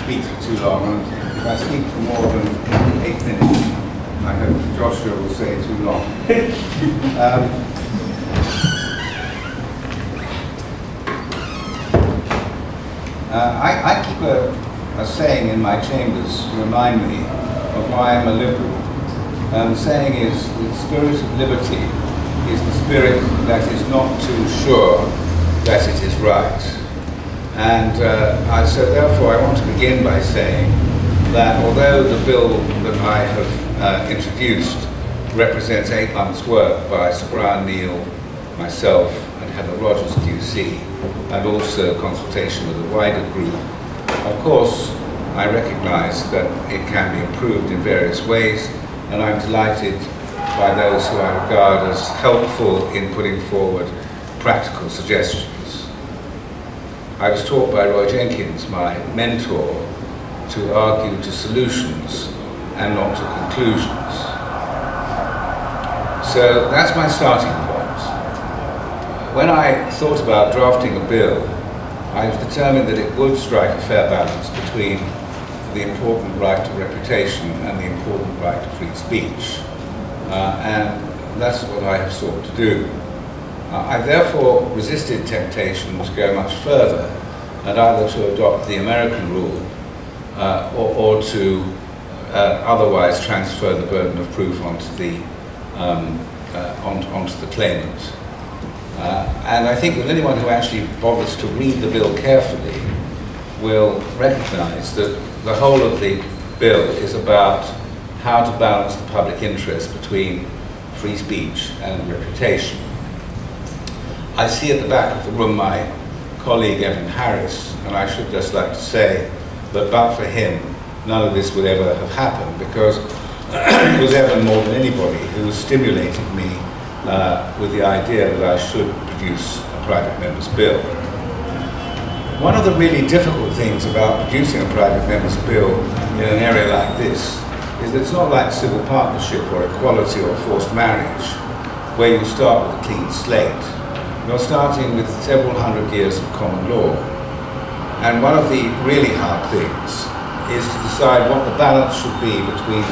speaks for too long. And if I speak for more than eight minutes, I hope Joshua will say too long. um, I, I, keep a, a, saying in my chambers to remind me of why I'm a liberal. Um, the saying is, the spirit of liberty is the spirit that is not too sure that it is right. And uh, I, so therefore I want to begin by saying that although the bill that I have uh, introduced represents eight months' work by Brian Neill, myself, and Heather Rogers QC, and also consultation with a wider group. Of course, I recognise that it can be improved in various ways, and I'm delighted by those who I regard as helpful in putting forward practical suggestions. I was taught by Roy Jenkins, my mentor, to argue to solutions and not to conclusions. So that's my starting point when I thought about drafting a bill, I was determined that it would strike a fair balance between the important right to reputation and the important right to free speech. Uh, and that's what I have sought to do. Uh, I therefore resisted temptation to go much further and either to adopt the American rule uh, or, or, to uh, otherwise transfer the burden of proof onto the, um, uh, on, onto the claimant. Uh, and I think that anyone who actually bothers to read the bill carefully will recognize that the whole of the bill is about how to balance the public interest between free speech and reputation. I see at the back of the room my colleague Evan Harris, and I should just like to say that but for him, none of this would ever have happened because it was Evan more than anybody who stimulated me uh, with the idea that I should produce a private member's bill. One of the really difficult things about producing a private member's bill in an area like this is that it's not like civil partnership or equality or forced marriage, where you start with a clean slate you're starting with several hundred years of common law. And one of the really hard things is to decide what the balance should be between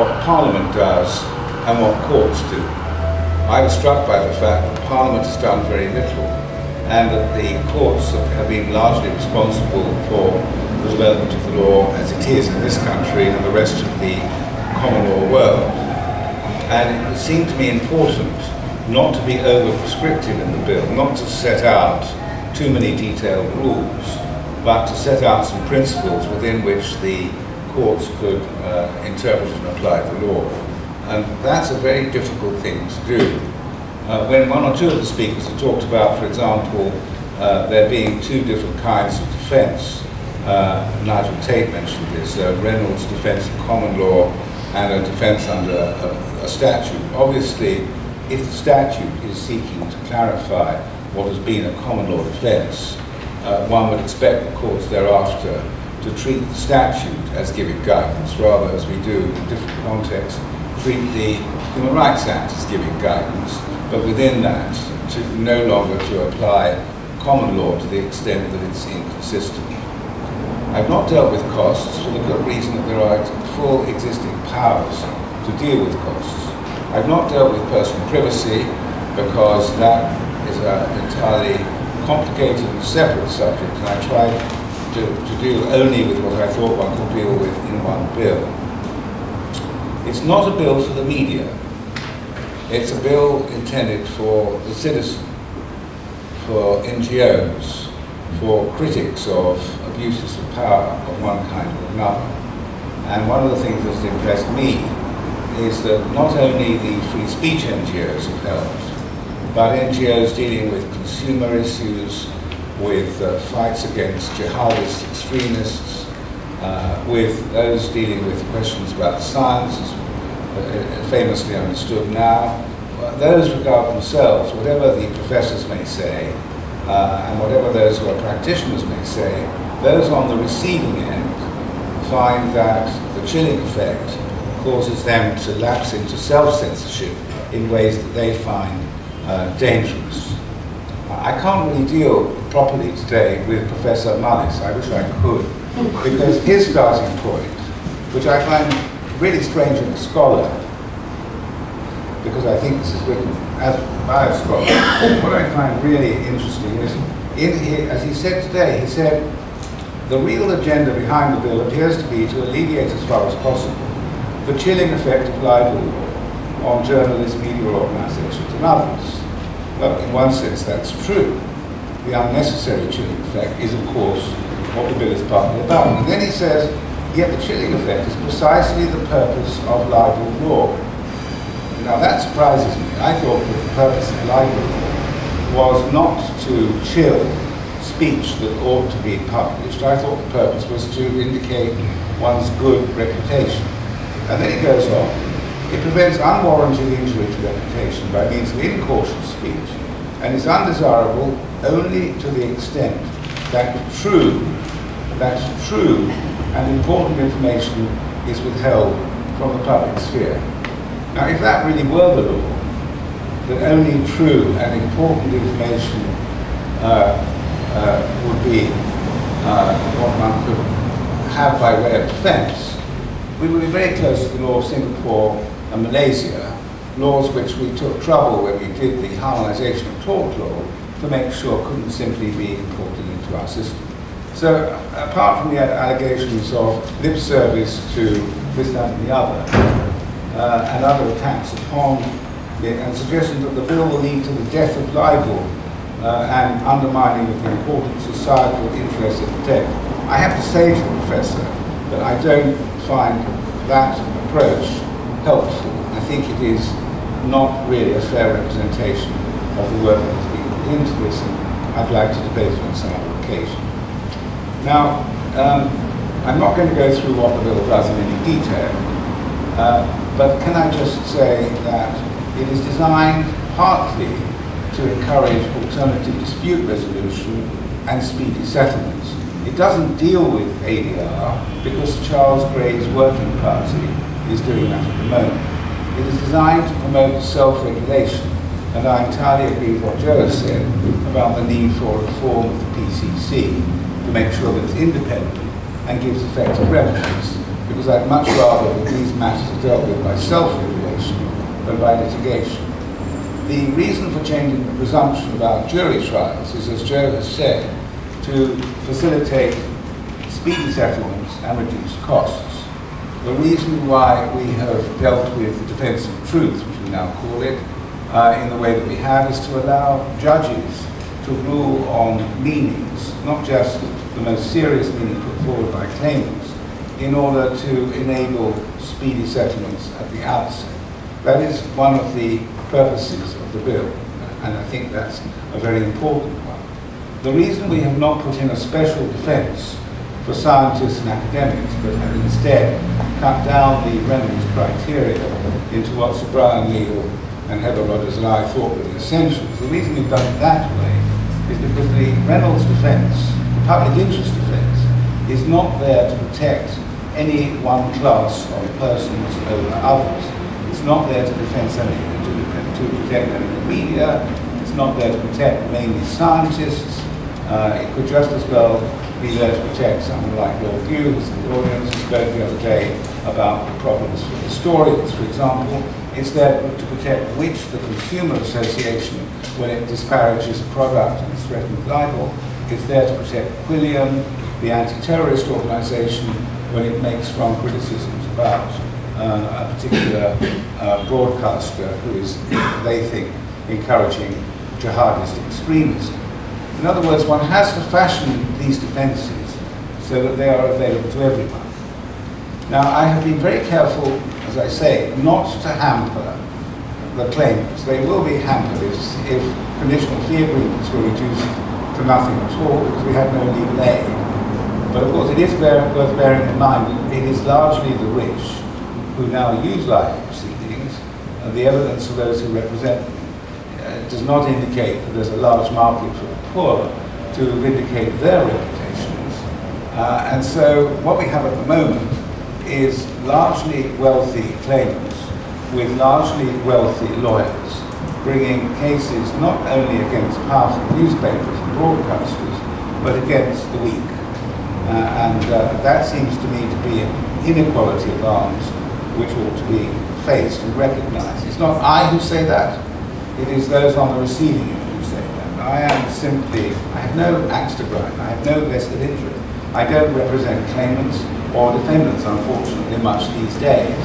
what Parliament does and what courts do. I was struck by the fact that Parliament has done very little and that the courts have been largely responsible for the development of the law as it is in this country and the rest of the common law world. And it seemed to me important not to be over-prescriptive in the bill, not to set out too many detailed rules, but to set out some principles within which the courts could uh, interpret and apply the law. And that's a very difficult thing to do. Uh, when one or two of the speakers have talked about, for example, uh, there being two different kinds of defense, uh, Nigel Tait mentioned this, Reynolds' defense of common law and a defense under a, a statute. Obviously, if the statute is seeking to clarify what has been a common law defence, uh, one would expect the courts thereafter to treat the statute as giving guidance, rather as we do in different contexts, treat the Human Rights Act as giving guidance, but within that, to no longer to apply common law to the extent that it's inconsistent. I've not dealt with costs for the good reason that there are full existing powers to deal with costs. I've not dealt with personal privacy because that is an entirely complicated and separate subject and I tried to, to deal only with what I thought one could deal with in one bill. It's not a bill for the media. It's a bill intended for the citizen, for NGOs, for critics of abuses of power of one kind or another. And one of the things that's impressed me is that not only the free speech NGOs have helped, but NGOs dealing with consumer issues, with uh, fights against jihadist extremists, uh, with those dealing with questions about science, uh, famously understood now, those regard themselves, whatever the professors may say, uh, and whatever those who are practitioners may say, those on the receiving end find that the chilling effect causes them to lapse into self-censorship in ways that they find uh, dangerous. I can't really deal properly today with Professor Mullis. I wish I could, because his starting point, which I find really strange in a scholar, because I think this is written as by a scholar, what I find really interesting is, in as he said today, he said, the real agenda behind the bill appears to be to alleviate as far as possible the chilling effect of libel law on journalists, media organisations and others. Well, in one sense that's true. The unnecessary chilling effect is of course what the bill is partly about. And then he says, yet the chilling effect is precisely the purpose of libel law. Now that surprises me. I thought that the purpose of libel law was not to chill speech that ought to be published. I thought the purpose was to indicate one's good reputation. And then it goes on. It prevents unwarranted injury to reputation by means of incautious speech and is undesirable only to the extent that true, that true and important information is withheld from the public sphere. Now, if that really were the law, that only true and important information uh, uh, would be uh, what one could have by way of defense, we would be very close to the law of Singapore and Malaysia, laws which we took trouble when we did the harmonization of tort law to make sure couldn't simply be imported into our system. So apart from the allegations of lip service to this, that and the other, uh, and other attacks upon it, and suggestions that the bill will lead to the death of libel uh, and undermining of the important societal interests at stake. I have to say to the Professor that I don't find that approach helpful. I think it is not really a fair representation of the work that has been put into this, and I'd like to debate it on some other occasion. Now, um, I'm not going to go through what the bill does in any detail, uh, but can I just say that it is designed partly to encourage alternative dispute resolution and speedy settlements. It doesn't deal with ADR because Charles Gray's Working Party is doing that at the moment. It is designed to promote self-regulation, and I entirely agree with what Jo said about the need for reform of the PCC make sure that it's independent and gives effective remedies, because I'd much rather that these matters are dealt with by self-regulation than by litigation. The reason for changing the presumption about jury trials is, as Jo has said, to facilitate speedy settlements and reduce costs. The reason why we have dealt with the defense of truth, which we now call it, uh, in the way that we have, is to allow judges to rule on meanings, not just the most serious meaning put forward by claimants, in order to enable speedy settlements at the outset. That is one of the purposes of the bill, and I think that's a very important one. The reason we have not put in a special defence for scientists and academics, but have instead cut down the Reynolds criteria into what Sir Brian Neill and Heather Rogers and I thought were the essentials. The reason we've done it that way is because the Reynolds defence, the public interest defence, is not there to protect any one class of persons over others. It's not there to defend any to protect the media. It's not there to protect mainly scientists. Uh, it could just as well be there to protect someone like Lord Hughes in the audience, who spoke the other day about the problems for historians, for example. It's there to protect which the Consumer Association, when it disparages a product and is threatened libel, it's there to protect Quilliam, the anti-terrorist organization, when it makes strong criticisms about uh, a particular uh, broadcaster who is, they think, encouraging jihadist extremism. In other words, one has to fashion these defences so that they are available to everyone. Now, I have been very careful, as I say, not to hamper the claimants. They will be hampered if, if conditional fee agreements were reduced to nothing at all because we have no legal aid. But of course, it is worth bearing in mind it is largely the rich who now use libel proceedings, uh, the evidence of those who represent them uh, does not indicate that there's a large market for the poor to vindicate their reputations. Uh, and so what we have at the moment is largely wealthy claimants with largely wealthy lawyers bringing cases not only against powerful newspapers and broadcasters, but against the weak. Uh, and uh, that seems to me to be an inequality of arms which ought to be faced and recognized. It's not I who say that, it is those on the receiving end who say that. I am simply, I have no axe to grind, I have no vested interest. I don't represent claimants or defendants, unfortunately, much these days.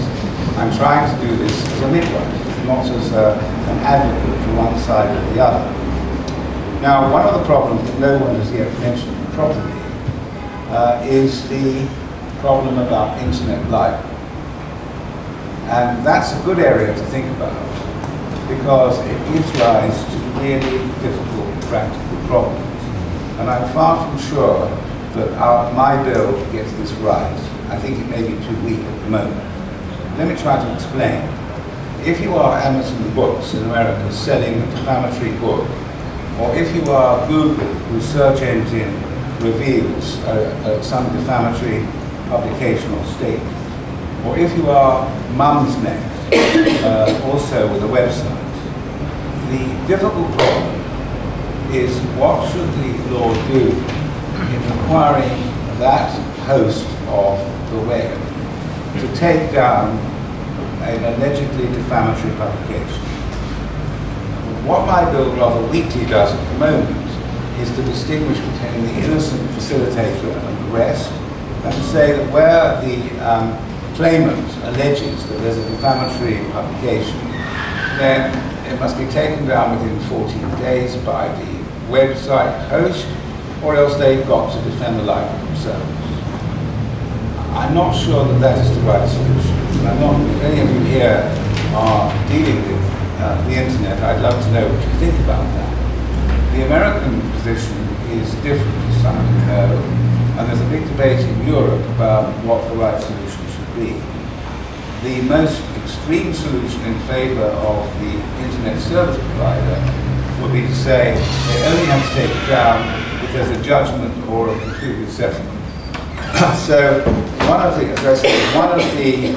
I'm trying to do this as a midwife, not as a, an advocate for one side or the other. Now, one of the problems that no one has yet mentioned properly uh, is the problem about internet libel. And that's a good area to think about because it gives rise to really difficult practical problems. And I'm far from sure that our, my bill gets this right. I think it may be too weak at the moment. Let me try to explain. If you are Amazon Books in America selling a defamatory book, or if you are Google, whose search engine reveals uh, uh, some defamatory publication or statement, or if you are Mumsnet, uh, also with a website, the difficult problem is what should the law do in requiring that host of the web to take down an allegedly defamatory publication. What my bill rather weakly does at the moment is to distinguish between the innocent facilitator and the rest, and say that where the um, claimant alleges that there's a defamatory publication, then it must be taken down within 14 days by the website host, or else they've got to defend the libel themselves. I'm not sure that that is the right solution. I'm not, if any of you here are dealing with uh, the internet, I'd love to know what you think about that. The American position is different, as some you and there's a big debate in Europe about what the right solution should be. The most extreme solution in favor of the internet service provider would be to say they only have to take it down if there's a judgment or a concluded settlement. so one of the, one of the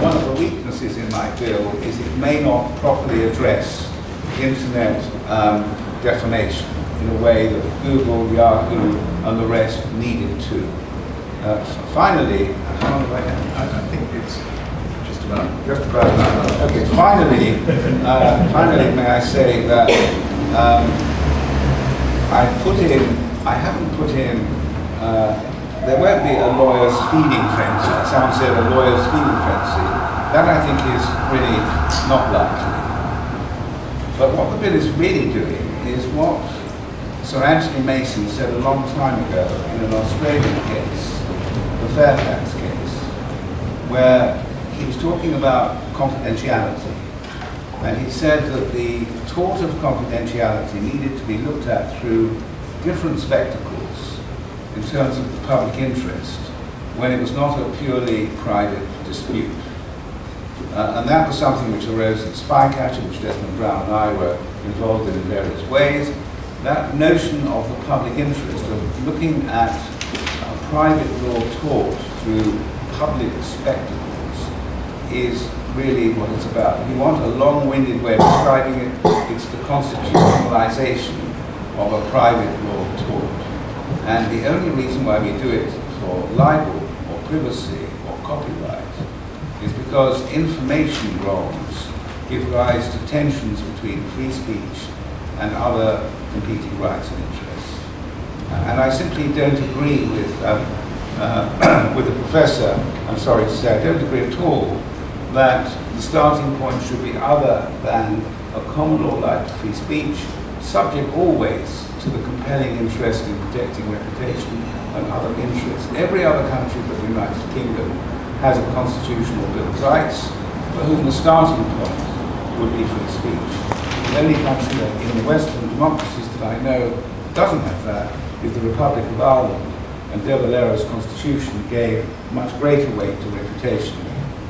one of the weaknesses in my bill is it may not properly address internet um, defamation in a way that Google, Yahoo, and the rest needed to. Uh, finally, I think it's just about just about. Okay. Finally, uh, finally, may I say that um, I put in. I haven't put in. Uh, there won't be a lawyer's feeding frenzy. Someone said a lawyer's feeding frenzy. That I think is really not likely. But what the bill is really doing is what Sir Anthony Mason said a long time ago in an Australian case, the Fairfax case, where he was talking about confidentiality. And he said that the tort of confidentiality needed to be looked at through different spectacles in terms of the public interest when it was not a purely private dispute. Uh, and that was something which arose in Spycatcher, which Desmond Browne and I were involved in in various ways. That notion of the public interest, of looking at a private law tort through public spectacles, is really what it's about. If you want a long-winded way of describing it, it's the constitutionalization of a private law tort. And the only reason why we do it for libel or privacy or copyright is because information wrongs give rise to tensions between free speech and other competing rights and interests. And I simply don't agree with, um, uh, with the professor, I'm sorry to say, I don't agree at all that the starting point should be other than a common law right to free speech, subject always to the compelling interest in protecting reputation and other interests. Every other country but the United Kingdom has a constitutional bill of rights for whom the starting point would be free speech. The only country in the Western democracies that I know doesn't have that is the Republic of Ireland, and De Valera's constitution gave much greater weight to reputation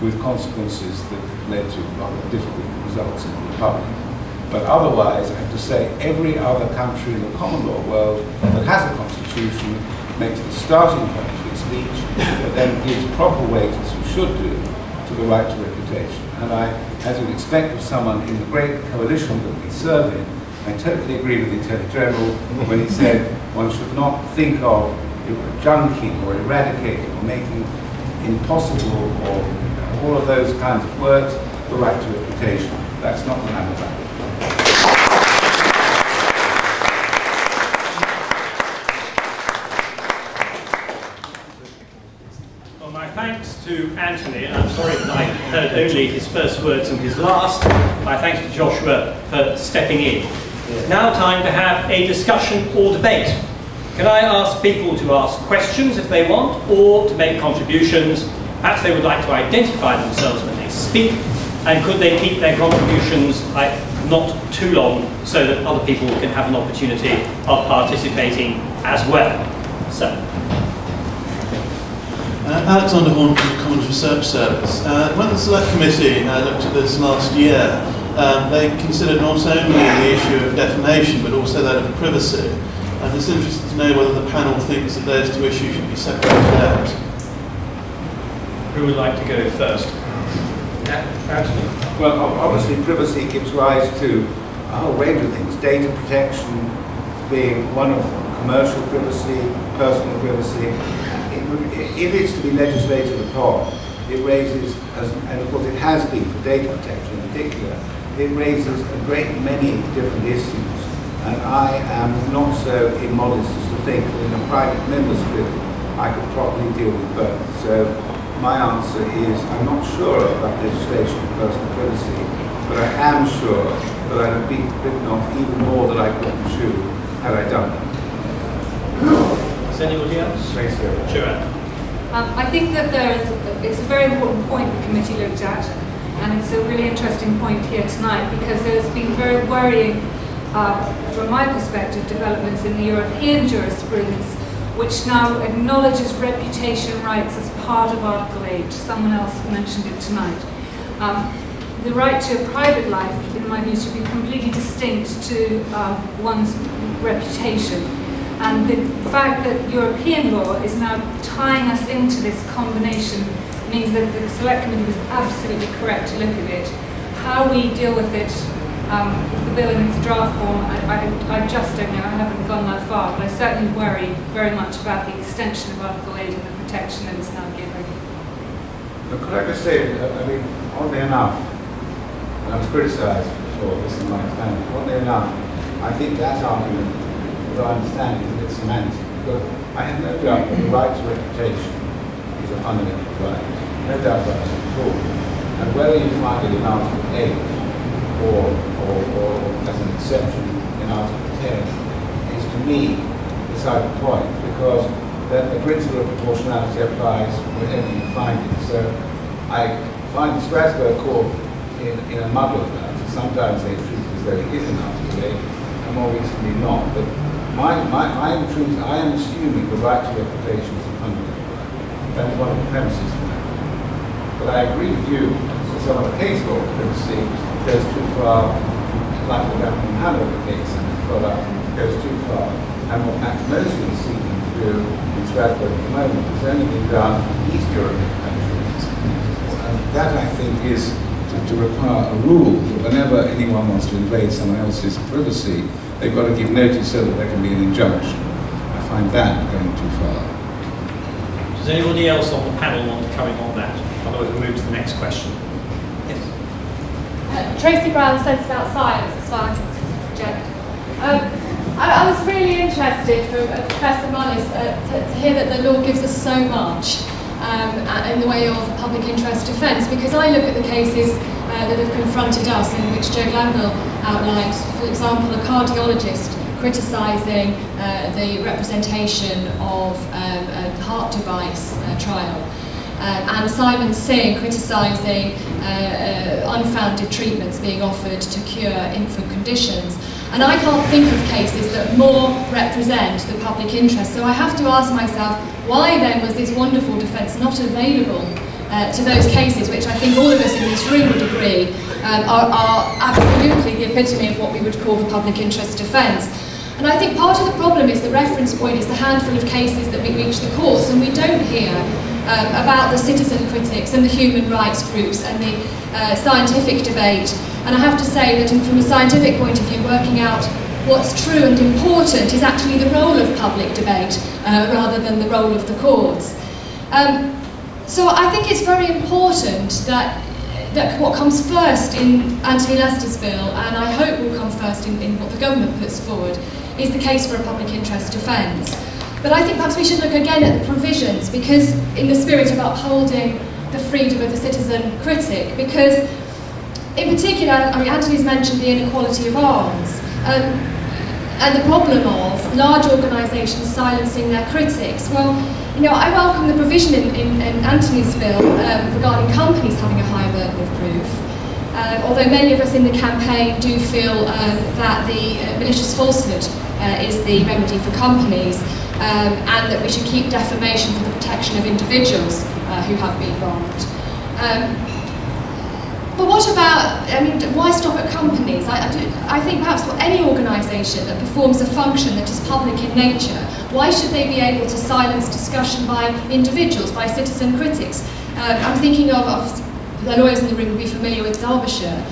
with consequences that led to rather difficult results in the Republic. But otherwise, I have to say, every other country in the common law world that has a constitution makes the starting point free speech, but then gives proper weight, as you should do, to the right to reputation. And I, as you'd expect of someone in the great coalition that we serve in, I totally agree with the Attorney General when he said one should not think of junking or eradicating or making impossible or all of those kinds of words the right to reputation. That's not the I'm about. to Anthony, and I'm sorry that I heard only his first words and his last. My thanks to Joshua for stepping in. It's now time to have a discussion or debate. Can I ask people to ask questions if they want, or to make contributions? Perhaps they would like to identify themselves when they speak, and could they keep their contributions like, not too long so that other people can have an opportunity of participating as well? So, uh, Alexander Horn from the Commons Research Service. Uh, when the Select Committee uh, looked at this last year, um, they considered not only the issue of defamation, but also that of privacy. And it's interesting to know whether the panel thinks that those two issues should be separated out. Who would like to go first? Yeah, Well, obviously privacy gives rise to a whole range of things. Data protection being one of them, commercial privacy, personal privacy, if it's to be legislated upon, it raises, as, and of course it has been for data protection in particular, it raises a great many different issues. And I am not so immodest as to think that in a private member's bill I could properly deal with both. So my answer is I'm not sure about legislation of personal privacy, but I am sure that I'd have been bitten off even more than I could chew had I done. Is anybody else? Thanks very Um, I think that there is, it's a very important point the committee looked at, and it's a really interesting point here tonight because there's been very worrying, uh, from my perspective, developments in the European jurisprudence which now acknowledges reputation rights as part of Article 8. Someone else mentioned it tonight. Um, the right to a private life, in my view, should be completely distinct to uh, one's reputation. And the fact that European law is now tying us into this combination means that the Select Committee was absolutely correct to look at it. How we deal with it, um, the bill in its draft form, I, I, I, just don't know, I haven't gone that far, but I certainly worry very much about the extension of Article 8 and the protection that it's now given. Look, could I just say, I mean, oddly enough, I was criticised before, this is my understanding, oddly enough, I think that argument I understand it, is a bit semantic. Because I have no doubt that the right to reputation is a fundamental right. No doubt about that at all. And whether you find it in Article 8 or, or, or as an exception in Article 10 is to me beside the point because the, the principle of proportionality applies wherever you find it. So I find the Strasbourg Court in, in a muddle of that. Sometimes they treat it as though it is an Article 8, and more recently not. But my, my, I, am truth, I am assuming the right to reputation is a fundamental right. That is one of the premises for that. But I agree with you that some of the case law privacy goes too far, like the von Hannover case and the product goes too far. And what Max Mosley is seeking to do in Strasbourg at the moment has only been done in East European countries. And that, I think, is to, to require a rule that whenever anyone wants to invade someone else's privacy, they've got to give notice so that there can be an injunction. I find that going too far. Does anybody else on the panel want to come in on that? Otherwise we'll move to the next question. Yes. Uh, Tracy Brown, Sense About Science, as far as um, I, I, was really interested from uh, Professor Mullis uh, to, to, hear that the law gives us so much um, in the way of public interest defence because I look at the cases uh, that have confronted us in which Jo Glanville outlined, for example, a cardiologist criticising uh, the representation of um, a heart device uh, trial. Um, and Simon Singh criticising uh, uh, unfounded treatments being offered to cure infant conditions. And I can't think of cases that more represent the public interest. So I have to ask myself, why then was this wonderful defence not available uh, to those cases, which I think all of us in this room would agree um, are, are absolutely the epitome of what we would call the public interest defence. And I think part of the problem is the reference point is the handful of cases that we reach the courts, and we don't hear um, about the citizen critics and the human rights groups and the uh, scientific debate. And I have to say that from a scientific point of view, working out what's true and important is actually the role of public debate uh, rather than the role of the courts. Um, so I think it's very important that that what comes first in Anthony Lester's bill, and I hope will come first in, in what the government puts forward, is the case for a public interest defence. But I think perhaps we should look again at the provisions, because in the spirit of upholding the freedom of the citizen critic, because in particular, I mean, Anthony's mentioned the inequality of arms, um, and the problem of large organisations silencing their critics. Well, you know, I welcome the provision in, in, in Anthony's bill um, regarding companies having a higher burden of proof. Uh, although many of us in the campaign do feel um, that the uh, malicious falsehood uh, is the remedy for companies um, and that we should keep defamation for the protection of individuals uh, who have been wronged. Um, but what about, I mean, why stop at companies? I, I, do, I think perhaps for any organisation that performs a function that is public in nature, why should they be able to silence discussion by individuals, by citizen critics? Uh, I'm thinking of, of, the lawyers in the room will be familiar with Derbyshire,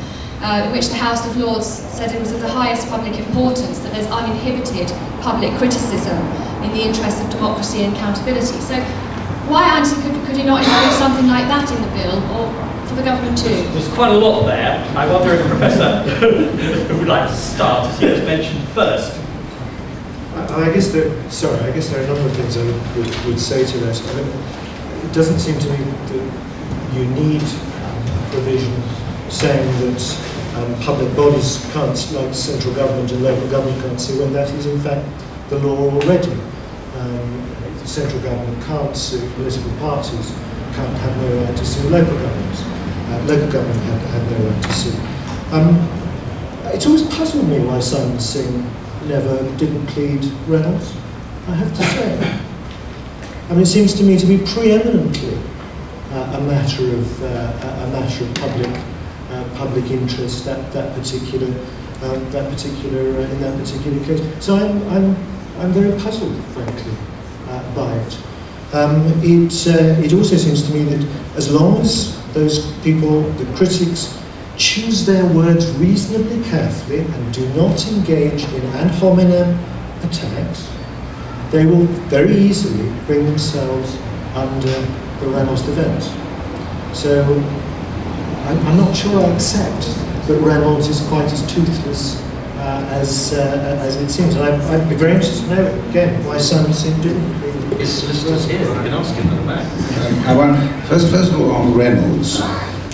uh, which the House of Lords said it was of the highest public importance that there's uninhibited public criticism in the interest of democracy and accountability. So why, Anthony, could, could he not include something like that in the bill, or for the government too? There's quite a lot there. I wonder if the Professor would like to start, as he was mentioned first. I, I guess there, sorry, I guess there are a number of things I would, would, would say to that. I mean, it doesn't seem to me that you need provision saying that um, public bodies can't, like central government and local government can't sue when that is in fact the law already. Um, the central government can't sue political parties, can't have no right to sue local governments. Uh, local government had, have no right to sue. Um, it's always puzzled me why Simon Singh never didn't plead Reynolds, I have to say. I mean, it seems to me to be preeminently uh, a matter of uh, a matter of public uh, public interest that that particular um, that particular uh, in that particular case. So I'm I'm I'm very puzzled, frankly, uh, by it. Um, it uh, it also seems to me that as long as those people, the critics, choose their words reasonably carefully and do not engage in ad hominem attacks, they will very easily bring themselves under the Reynolds defence. So I'm, not sure I accept that Reynolds is quite as toothless uh, as, uh, as it seems. And I'd, I'd, be very interested to know, again, why Simon Singh Um, I want, first, first of all, on Reynolds,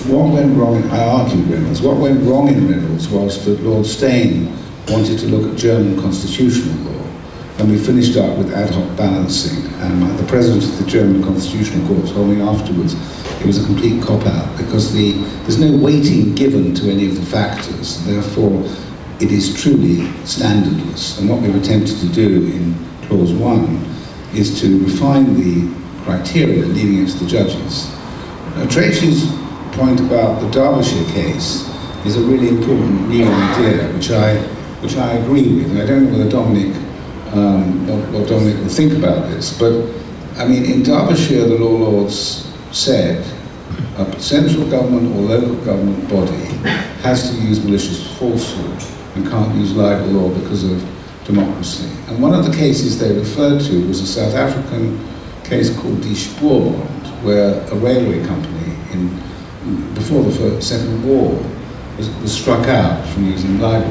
what went wrong, in, I argued Reynolds, what went wrong in Reynolds was that Lord Steyn wanted to look at German constitutional law and we finished up with ad hoc balancing. And the president of the German Constitutional Court told me afterwards it was a complete cop-out because the, there's no weighting given to any of the factors. Therefore, it is truly standardless. And what we've attempted to do in Clause 1 is to refine the criteria, leaving it to the judges. Now, Tracy's point about the Derbyshire case is a really important new idea, which I, which I agree with. And I don't know whether Dominic um, what, Dominic will think about this. But, I mean, in Derbyshire, the law lords said a central government or local government body has to use malicious falsehood and can't use libel law because of democracy. And one of the cases they referred to was a South African case called Die Spoorbond, where a railway company in before the first, Second War was, was struck out from using libel.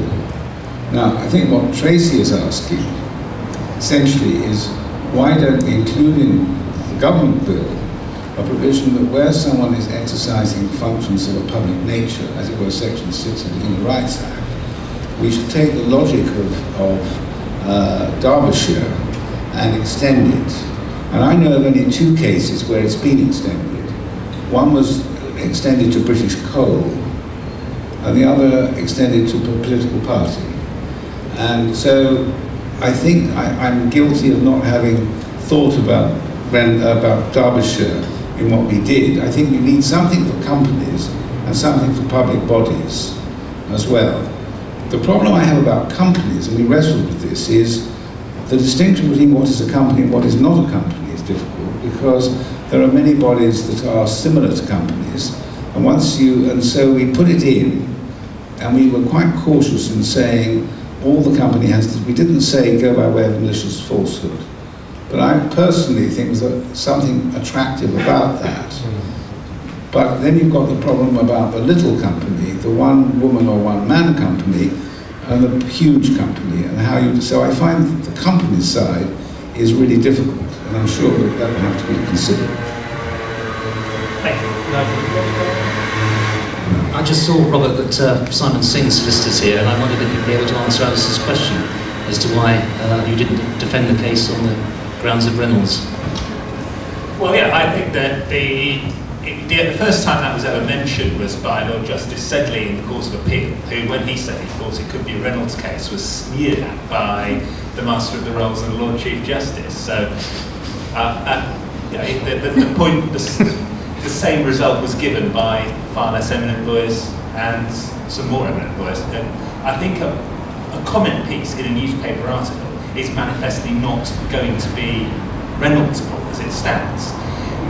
Now, I think what Tracy is asking essentially is why don't we include in the government bill a provision that where someone is exercising functions of a public nature, as it were Section 6 of the Human Rights Act, we should take the logic of, of uh, Derbyshire and extend it. And I know of only two cases where it's been extended. One was extended to British coal, and the other extended to a political party. And so I think I, am guilty of not having thought about, about Derbyshire in what we did. I think we need something for companies and something for public bodies as well. The problem I have about companies, and we wrestled with this, is the distinction between what is a company and what is not a company is difficult because there are many bodies that are similar to companies. And once you, and so we put it in, and we were quite cautious in saying all the company has to, we didn't say go by way of malicious falsehood. But I personally think there's something attractive about that. But then you've got the problem about the little company, the one woman or one man company, and the huge company, and how you. So I find the company side is really difficult, and I'm sure that that will have to be considered. Thank you. I just saw, Robert, that uh, Simon Singh's solicitor's here, and I wondered if you'd be able to answer Alice's question as to why uh, you didn't defend the case on the grounds of Reynolds. Well, yeah, I think that the, it, the, first time that was ever mentioned was by Lord Justice Sedley in the Court of Appeal, who, when he said he thought it could be a Reynolds case, was sneered at by the Master of the Rolls and the Lord Chief Justice. So, uh, uh, the, the, the point, the, the same result was given by far less eminent lawyers and some more eminent lawyers. And I think a, a comment piece in a newspaper article is manifestly not going to be Reynoldsable as it stands.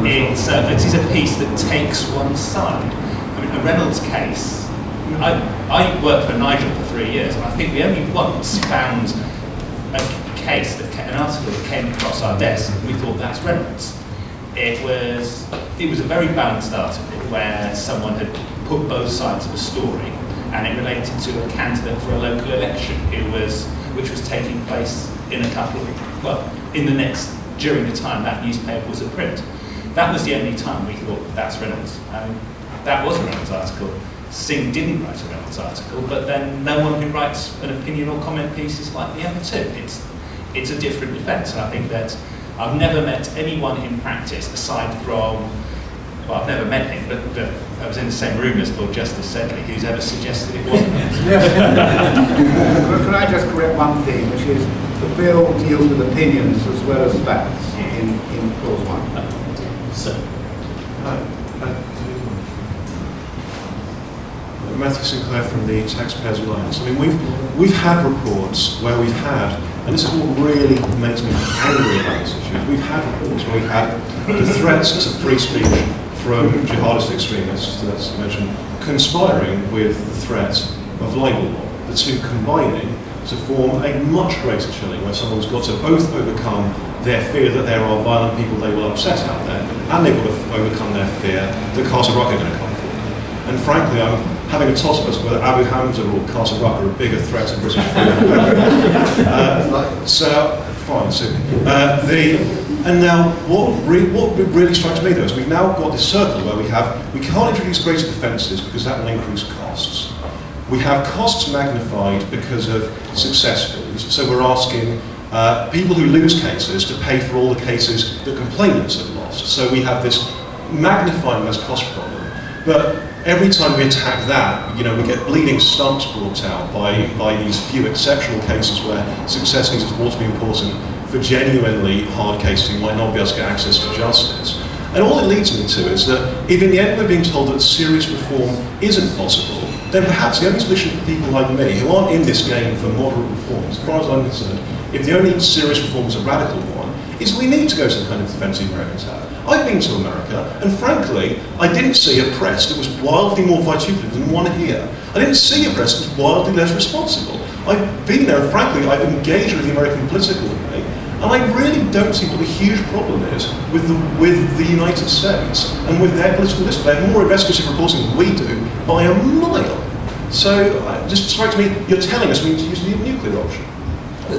It's, uh, it is a piece that takes one side. I mean, a Reynolds case, I, I worked for Nigel for three years, and I think we only once found a case, that an article that came across our desk, and we thought that's Reynolds it was it was a very balanced article where someone had put both sides of a story, and it related to a candidate for a local election who was which was taking place in a couple of well in the next during the time that newspaper was at print. That was the only time we thought that's Reynolds. Um, that was a Reynolds article. Singh didn't write a Reynolds article, but then no one who writes an opinion or comment piece is like the other two. It's it's a different defence, and I think that I've never met anyone in practice aside from well, I've never met him, but, but I was in the same room as Lord Justice Sedley, who's ever suggested it wasn't. Could I just correct one thing, which is the bill deals with opinions as well as facts in, in clause one. So, Matthew Sinclair from the Taxpayers Alliance. I mean, we've, we've had reports where we've had, and this is what really makes me angry about this issue, we've had reports where we've had the threats to free speech from jihadist extremists, I mentioned, conspiring with the threat of libel law, the two combining to form a much greater chilling where someone's got to both overcome their fear that there are violent people they will upset out there, and they will have overcome their fear that Carter-Ruck are going to come for them. And frankly, I'm having a toss up as to whether Abu Hamza or Carter-Ruck are a bigger threat to British freedom. uh, so, fine. So, uh, the, and now, what, re, what really strikes me though is we've now got this circle where we have, we can't introduce greater defences because that will increase costs. We have costs magnified because of success fees, so we're asking uh, people who lose cases to pay for all the cases that complainants have lost. So we have this magnifying this cost problem. But every time we attack that, you know, we get bleeding stumps brought out by, by these few exceptional cases where success thought to be important for genuinely hard cases who might not be able to get access to justice. And all it leads me to is that if in the end we're being told that serious reform isn't possible, then perhaps the only solution for people like me, who aren't in this game for moderate reform, as far as I'm concerned, if the only serious reform is a radical one, is we need to go to the kind of defence the Americans have. I've been to America, and frankly, I didn't see a press that was wildly more vituperative than one here. I didn't see a press that was wildly less responsible. I've been there, and frankly, I've engaged with the American political debate, and I really don't see what the huge problem is with the, with the United States and with their political discourse. They have more investigative reporting than we do by a mile. So uh, it just strikes me, you're telling us we need to use the nuclear option.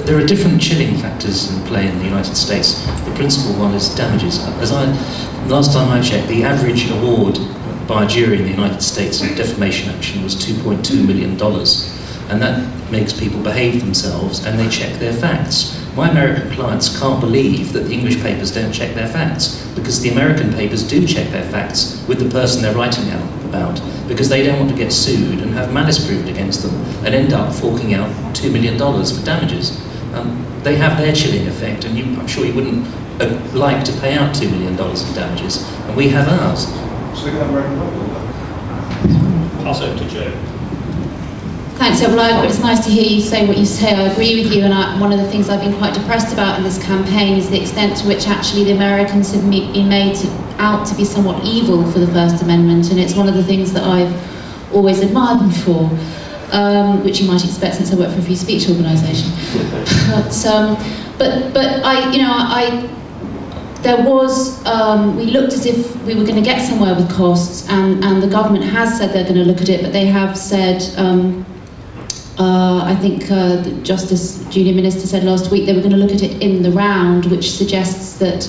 There are different chilling factors in play in the United States. The principal one is damages. As I, last time I checked, the average award by a jury in the United States in defamation action was $2.2 million. And that makes people behave themselves and they check their facts. My American clients can't believe that the English papers don't check their facts because the American papers do check their facts with the person they're writing about because they don't want to get sued and have malice proved against them and end up forking out $2 million for damages. Um, they have their chilling effect and you, I'm sure you wouldn't uh, like to pay out $2 million in damages and we have ours. So they can have American law. pass over to Jo. Thanks, well, it's nice to hear you say what you say. I agree with you, and I, one of the things I've been quite depressed about in this campaign is the extent to which actually the Americans have me, been made to, out to be somewhat evil for the First Amendment, and it's one of the things that I've always admired them for, um, which you might expect since I work for a free speech organisation. but, um, but, but I, you know, I, there was, um, we looked as if we were going to get somewhere with costs, and, and the government has said they're going to look at it, but they have said, um, uh, I think uh, the Justice Junior Minister said last week they were going to look at it in the round, which suggests that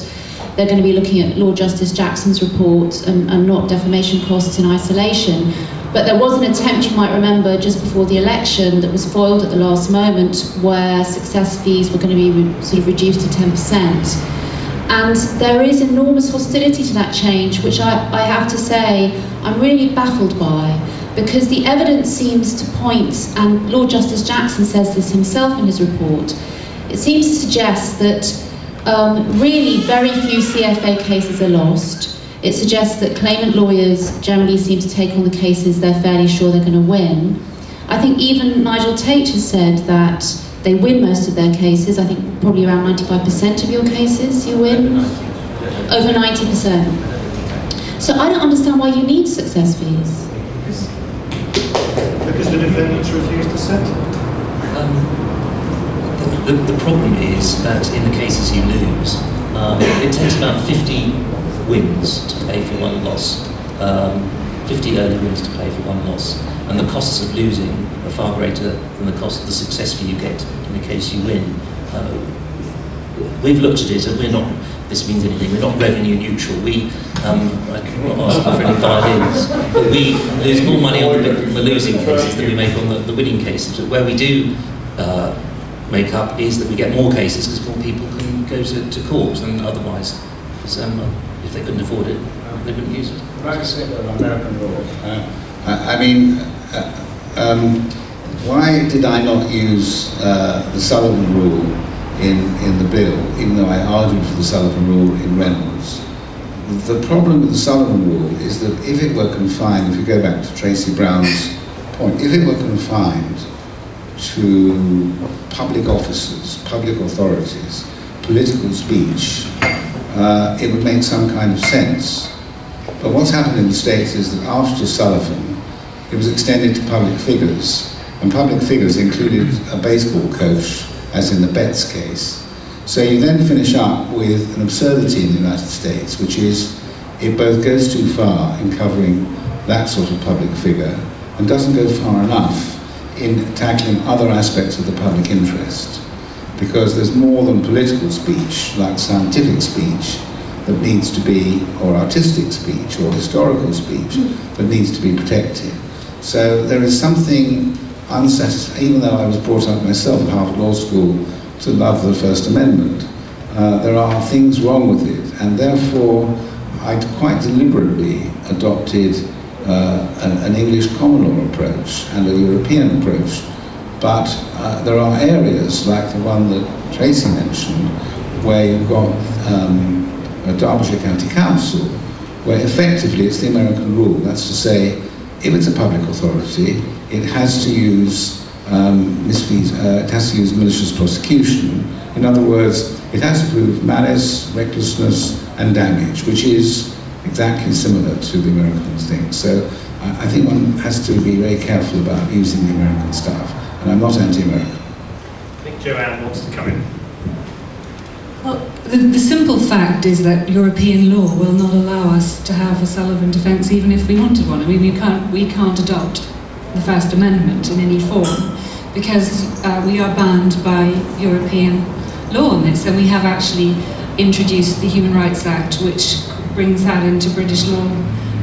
they're going to be looking at Lord Justice Jackson's report and, and not defamation costs in isolation. But there was an attempt, you might remember, just before the election that was foiled at the last moment where success fees were going to be sort of reduced to 10%. And there is enormous hostility to that change, which I, I have to say I'm really baffled by, because the evidence seems to point, and Lord Justice Jackson says this himself in his report, it seems to suggest that um, really very few CFA cases are lost. It suggests that claimant lawyers generally seem to take on the cases they're fairly sure they're going to win. I think even Nigel Tait has said that they win most of their cases. I think probably around 95% of your cases you win. Over 90%. So I don't understand why you need success fees. Because the defendants refused to settle. Um, the, the, the problem is that in the cases you lose, um, it takes about 50 wins to pay for one loss, um, 50 early wins to pay for one loss, and the costs of losing are far greater than the cost of the success you get in the case you win. Uh, we've looked at it and we're not, this means anything, we're not revenue neutral. We, um, I cannot ask for any violins, but we lose more money on the, the losing cases than we make on the, the winning cases. But where we do uh, make up is that we get more cases because more people can go to, to court than otherwise. Because um, if they couldn't afford it, they wouldn't use it. Like I say about American law, uh, I, I mean, uh, um, why did I not use uh, the Sullivan rule in, in the bill, even though I argued for the Sullivan rule in Reynolds? The problem with the Sullivan rule is that if it were confined, if you go back to Tracy Brown's point, if it were confined to public officers, public authorities, political speech, uh, it would make some kind of sense. But what's happened in the States is that after Sullivan, it was extended to public figures, and public figures included a baseball coach, as in the Butts case. So you then finish up with an absurdity in the United States, which is it both goes too far in covering that sort of public figure and doesn't go far enough in tackling other aspects of the public interest. Because there's more than political speech, like scientific speech, that needs to be, or artistic speech, or historical speech, that needs to be protected. So there is something even though I was brought up myself at Harvard Law School to love the First Amendment, uh, there are things wrong with it, and therefore I quite deliberately adopted uh, an, an, English common law approach and a European approach. But uh, there are areas, like the one that Tracy mentioned, where you've got um, a Derbyshire County Council, where effectively it's the American rule. That's to say, if it's a public authority, it has to use um, misfeas, uh, it has to use malicious prosecution. In other words, it has to prove malice, recklessness, and damage, which is exactly similar to the American thing. So I, I think one has to be very careful about using the American stuff. And I'm not anti-American. I think Joanne wants to come in. Well, the, the, simple fact is that European law will not allow us to have a Sullivan defence even if we wanted one. I mean, we can't, we can't adopt the First Amendment in any form because uh, we are bound by European law on this and we have actually introduced the Human Rights Act which brings that into British law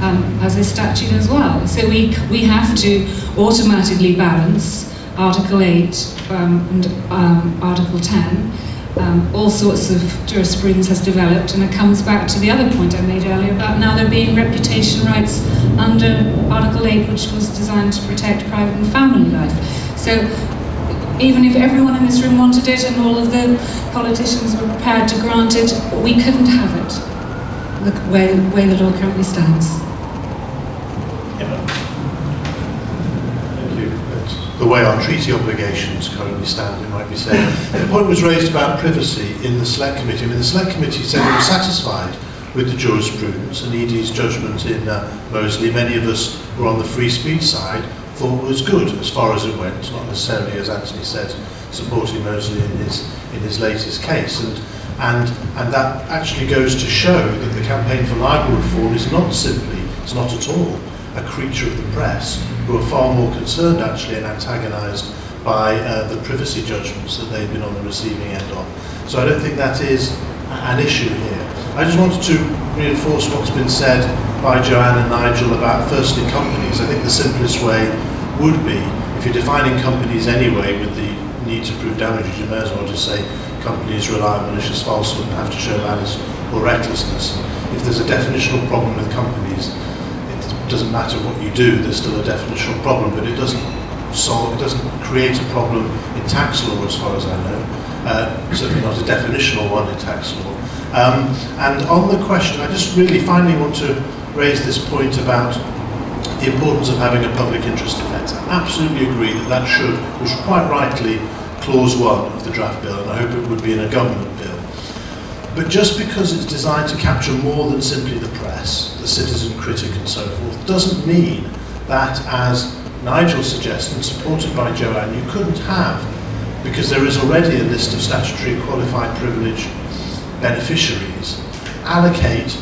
um, as a statute as well. So we, we have to automatically balance Article 8 um, and um, Article 10. Um, all sorts of jurisprudence has developed, and it comes back to the other point I made earlier about now there being reputation rights under Article 8, which was designed to protect private and family life. So even if everyone in this room wanted it and all of the politicians were prepared to grant it, we couldn't have it the way, way the law currently stands. Thank you. The way our treaty obligations currently stand, it might be said. the point was raised about privacy in the Select Committee. I mean, the Select Committee said they were satisfied with the jurisprudence and Eady's judgment in uh, Mosley. Many of us were on the free speech side thought it was good as far as it went, not necessarily, as Anthony said, supporting Mosley in his, in his latest case. And and, and that actually goes to show that the campaign for libel reform is not simply, it's not at all, a creature of the press, who are far more concerned actually and antagonised by uh, the privacy judgments that they've been on the receiving end of. So I don't think that is an issue here. I just wanted to reinforce what's been said by Joanne and Nigel about firstly companies. I think the simplest way would be, if you're defining companies anyway with the need to prove damages, you may as well just say companies rely on malicious falsehood and have to show malice or recklessness. If there's a definitional problem with companies, doesn't matter what you do, there's still a definitional problem, but it doesn't solve, it doesn't create a problem in tax law as far as I know. Uh, certainly not a definitional one in tax law. Um, and on the question, I just really finally want to raise this point about the importance of having a public interest defence. I absolutely agree that that should, which quite rightly clause one of the draft bill, and I hope it would be in a government. But just because it's designed to capture more than simply the press, the citizen critic and so forth, doesn't mean that, as Nigel suggests, and supported by Joanne, you couldn't have, because there is already a list of statutory qualified privilege beneficiaries, allocate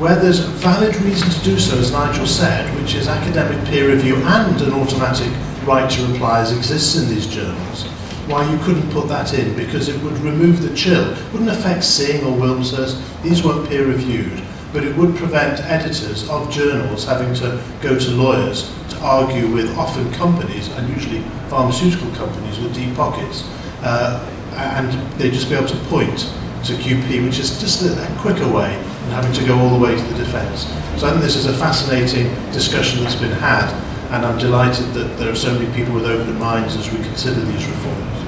where there's valid reason to do so, as Nigel said, which is academic peer review and an automatic right to replies exists in these journals, why you couldn't put that in, because it would remove the chill. It wouldn't affect Singh or Wilmshurst, these weren't peer reviewed, but it would prevent editors of journals having to go to lawyers to argue with often companies, and usually pharmaceutical companies with deep pockets, uh, and they'd just be able to point to QP, which is just a, a quicker way than having to go all the way to the defence. So I think this is a fascinating discussion that's been had, and I'm delighted that there are so many people with open minds as we consider these reforms.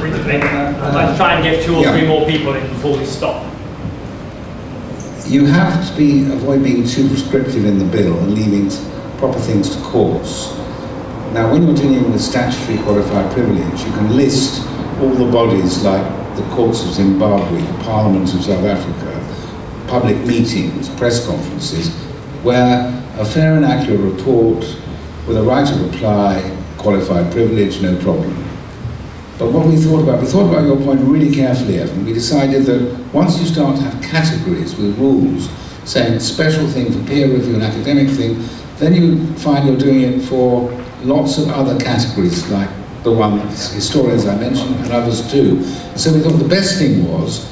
Briefly, I'd like to try and get two or Yeah. three more people in before we stop. You have to be avoid being too prescriptive in the bill and leaving proper things to courts. Now, when you're dealing with statutory qualified privilege, you can list all the bodies like the courts of Zimbabwe, the Parliament of South Africa, public meetings, press conferences, where a fair and accurate report with a right of reply, qualified privilege, no problem. But what we thought about, we thought about your point really carefully, Evan. We decided that once you start to have categories with rules, saying special thing for peer review and academic thing, then you find you're doing it for lots of other categories, like the ones, historians I mentioned, and others too. So we thought the best thing was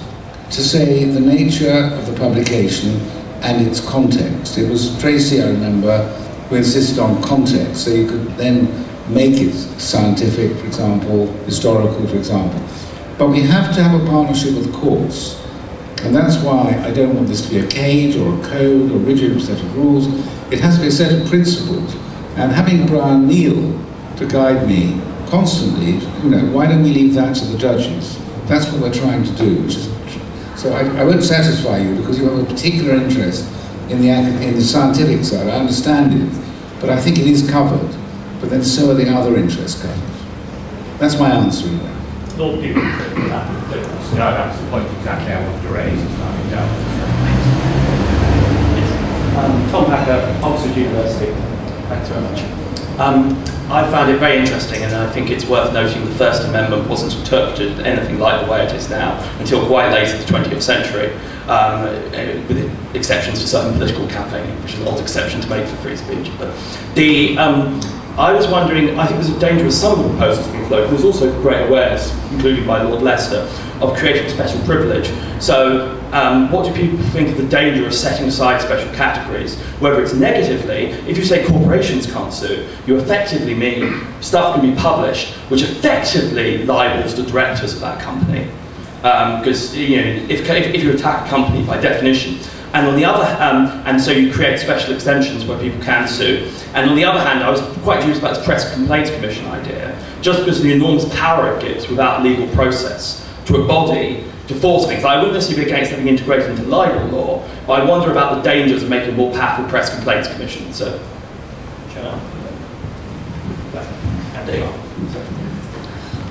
to say the nature of the publication and its context. It was Tracy, I remember, who insisted on context, so you could then make it scientific, for example, historical, for example. But we have to have a partnership with courts. And that's why I don't want this to be a cage or a code or rigid set of rules. It has to be a set of principles. And having Brian Neill to guide me constantly, you know, why don't we leave that to the judges? That's what we're trying to do. Is, so I, I won't satisfy you because you have a particular interest in the, in the scientific side. I understand it, but I think it is covered. But then so are the other interests covered. That's my answer. You know. Lord Bew. No, that's the point exactly I wanted to raise. I mean, no. Um, Tom Packer, Oxford University. Thanks very much. Um, I found it very interesting, and I think it's worth noting the First Amendment wasn't interpreted anything like the way it is now until quite late in the 20th century, um, eh, with exceptions for certain political campaigning, which is an odd exception to make for free speech. But the um, I was wondering, I think there's a danger with some of the proposals being floated. There's also great awareness, including by Lord Lester, of creating special privilege. So, um, what do people think of the danger of setting aside special categories? Whether it's negatively, if you say corporations can't sue, you effectively mean stuff can be published which effectively libels the directors of that company. Because you know, if, if, if you attack a company by definition, and on the other um, and so you create special extensions where people can sue. And on the other hand, I was quite curious about this press complaints commission idea, just because of the enormous power it gives without legal process to a body to force things. I wouldn't necessarily be against having integrated into libel law, but I wonder about the dangers of making a more powerful press complaints commission. So, Andy.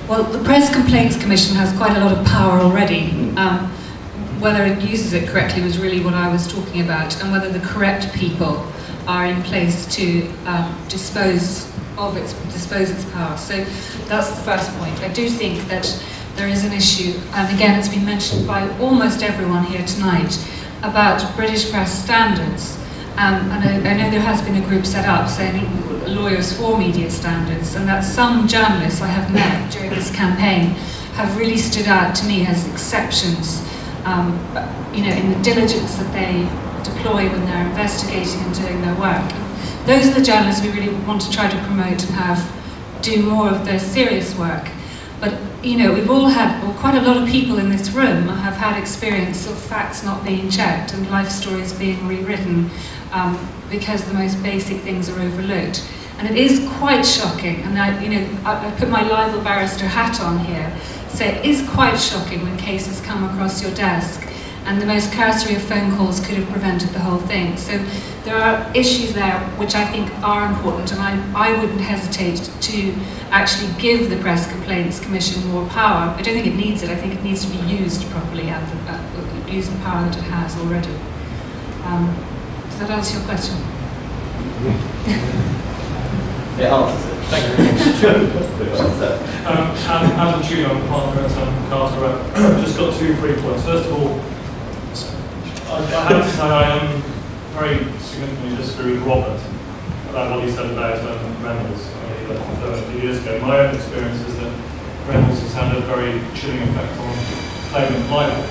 Well, the Press Complaints Commission has quite a lot of power already. Um, whether it uses it correctly was really what I was talking about, and whether the correct people are in place to um, dispose of its dispose its power. So that's the first point. I do think that there is an issue, and again, it's been mentioned by almost everyone here tonight about British press standards. Um, and I, I know there has been a group set up saying lawyers for media standards, and that some journalists I have met during this campaign have really stood out to me as exceptions. Um, you know, in the diligence that they deploy when they're investigating and doing their work. Those are the journalists we really want to try to promote and have do more of their serious work. But you know, we've all had, well, quite a lot of people in this room have had experience of facts not being checked and life stories being rewritten um, because the most basic things are overlooked. And it is quite shocking, and I, you know, I, I put my libel barrister hat on here, so it is quite shocking when cases come across your desk and the most cursory of phone calls could have prevented the whole thing. So there are issues there which I think are important, and I, I wouldn't hesitate to actually give the Press Complaints Commission more power. I don't think it needs it, I think it needs to be used properly, and the, uh, use the power that it has already. Um, does that answer your question? It answers it. Thank you. um, Adam Tune, I'm a partner at um, Carter. I've just got two brief points. First of all, I, I have to say I am very significantly disagree with Robert about what he said about um, Reynolds uh, a few years ago. My own experience is that Reynolds has had a very chilling effect on claimant libel.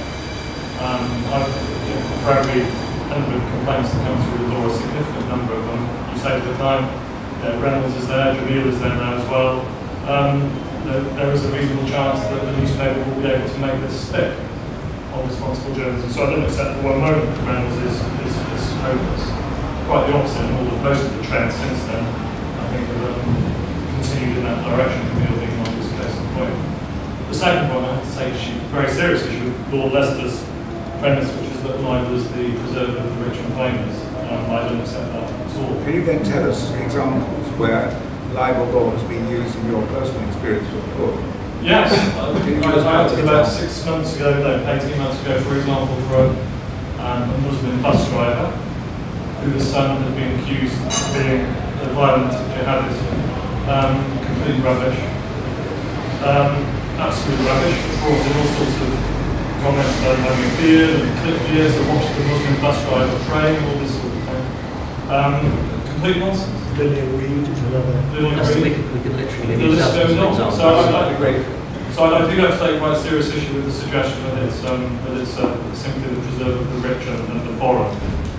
Um, I've, you know, for every hundred complaints that come through the door, a significant number of them, you say to the client, uh, Reynolds is there, Jameel is there now as well. Um, there, is a reasonable chance that the newspaper will be able to make this stick on responsible journalism. So I don't accept for one moment that Reynolds is, is, is hopeless. Quite the opposite, all most of the trends since then, I think, have um, continued in that direction, Camille being one this case in point. The second one, I have to take issue, very serious issue Lord Lester's premise, which is that libel is the preserve of the rich and famous. Um, I don't accept that all. Can you then tell us examples where libel law has been used in your personal experience with the court? Yes, I, I acted about six months ago, no, 18 months ago, for example, for a, um, a Muslim bus driver whose son had been accused of being a violent jihadist. Um, complete rubbish. Um, absolute rubbish. Brought in all sorts of comments about having a beard and clipped ears to watch the Muslim bus driver pray, all this sort. Um, complete nonsense. Lillian Reed is another. Lillian That's- Reed. we could- we could literally The list goes on. So I, That'd be great. so I, I do have to take quite a serious issue with the suggestion that it's, um, that it's uh, simply the preserve of the rich and, and the foreign,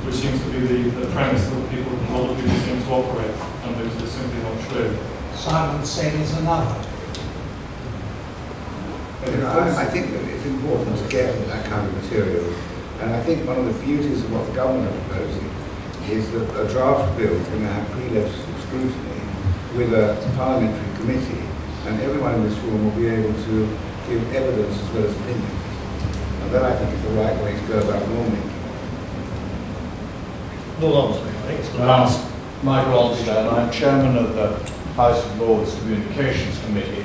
which seems to be the, the premise that people, a lot of people seem to operate under, because it's simply not true. Simon Singh is another. You know, I, I think that it's important to get that kind of material. And I think one of the beauties of what the government are proposing is that a draft bill is going to have pre-legislative scrutiny with a parliamentary committee, and everyone in this room will be able to give evidence as well as opinions. And that I think is the right way to go about lawmaking. Lord Almsby, I think it's the Um, last. Michael Olmsted, I'm chairman of the House of Lords Communications Committee.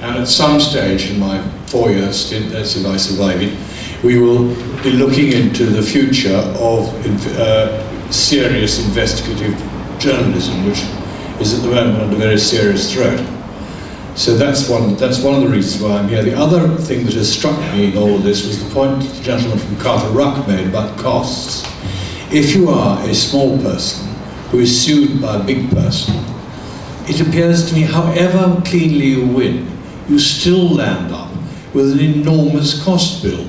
And at some stage in my four-year stint, that's if I survive it, we will be looking into the future of uh, serious investigative journalism, which is at the moment under very serious threat. So that's one, that's one of the reasons why I'm here. The other thing that has struck me in all this was the point the gentleman from Carter-Ruck made about costs. If you are a small person who is sued by a big person, it appears to me, however cleanly you win, you still land up with an enormous cost bill.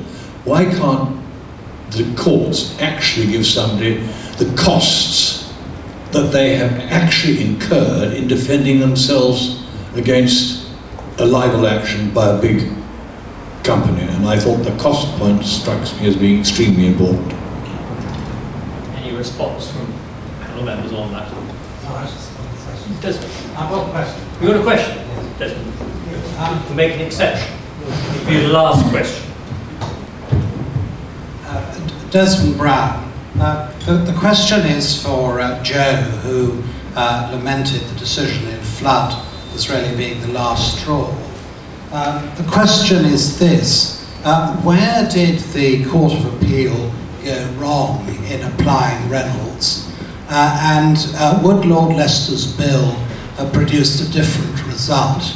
Why can't the courts actually give somebody the costs that they have actually incurred in defending themselves against a libel action by a big company? And I thought the cost point strikes me as being extremely important. Any response from panel members on that? Desmond, I've got a question. you got a question? Desmond, Um, to make an exception. It'll be the last question. uh, Desmond Browne. Uh, the, the question is for uh, Jo, who uh, lamented the decision in Flood as really being the last straw. Um, the question is this uh, Where did the Court of Appeal go wrong in applying Reynolds? Uh, and uh, would Lord Lester's bill have produced a different result?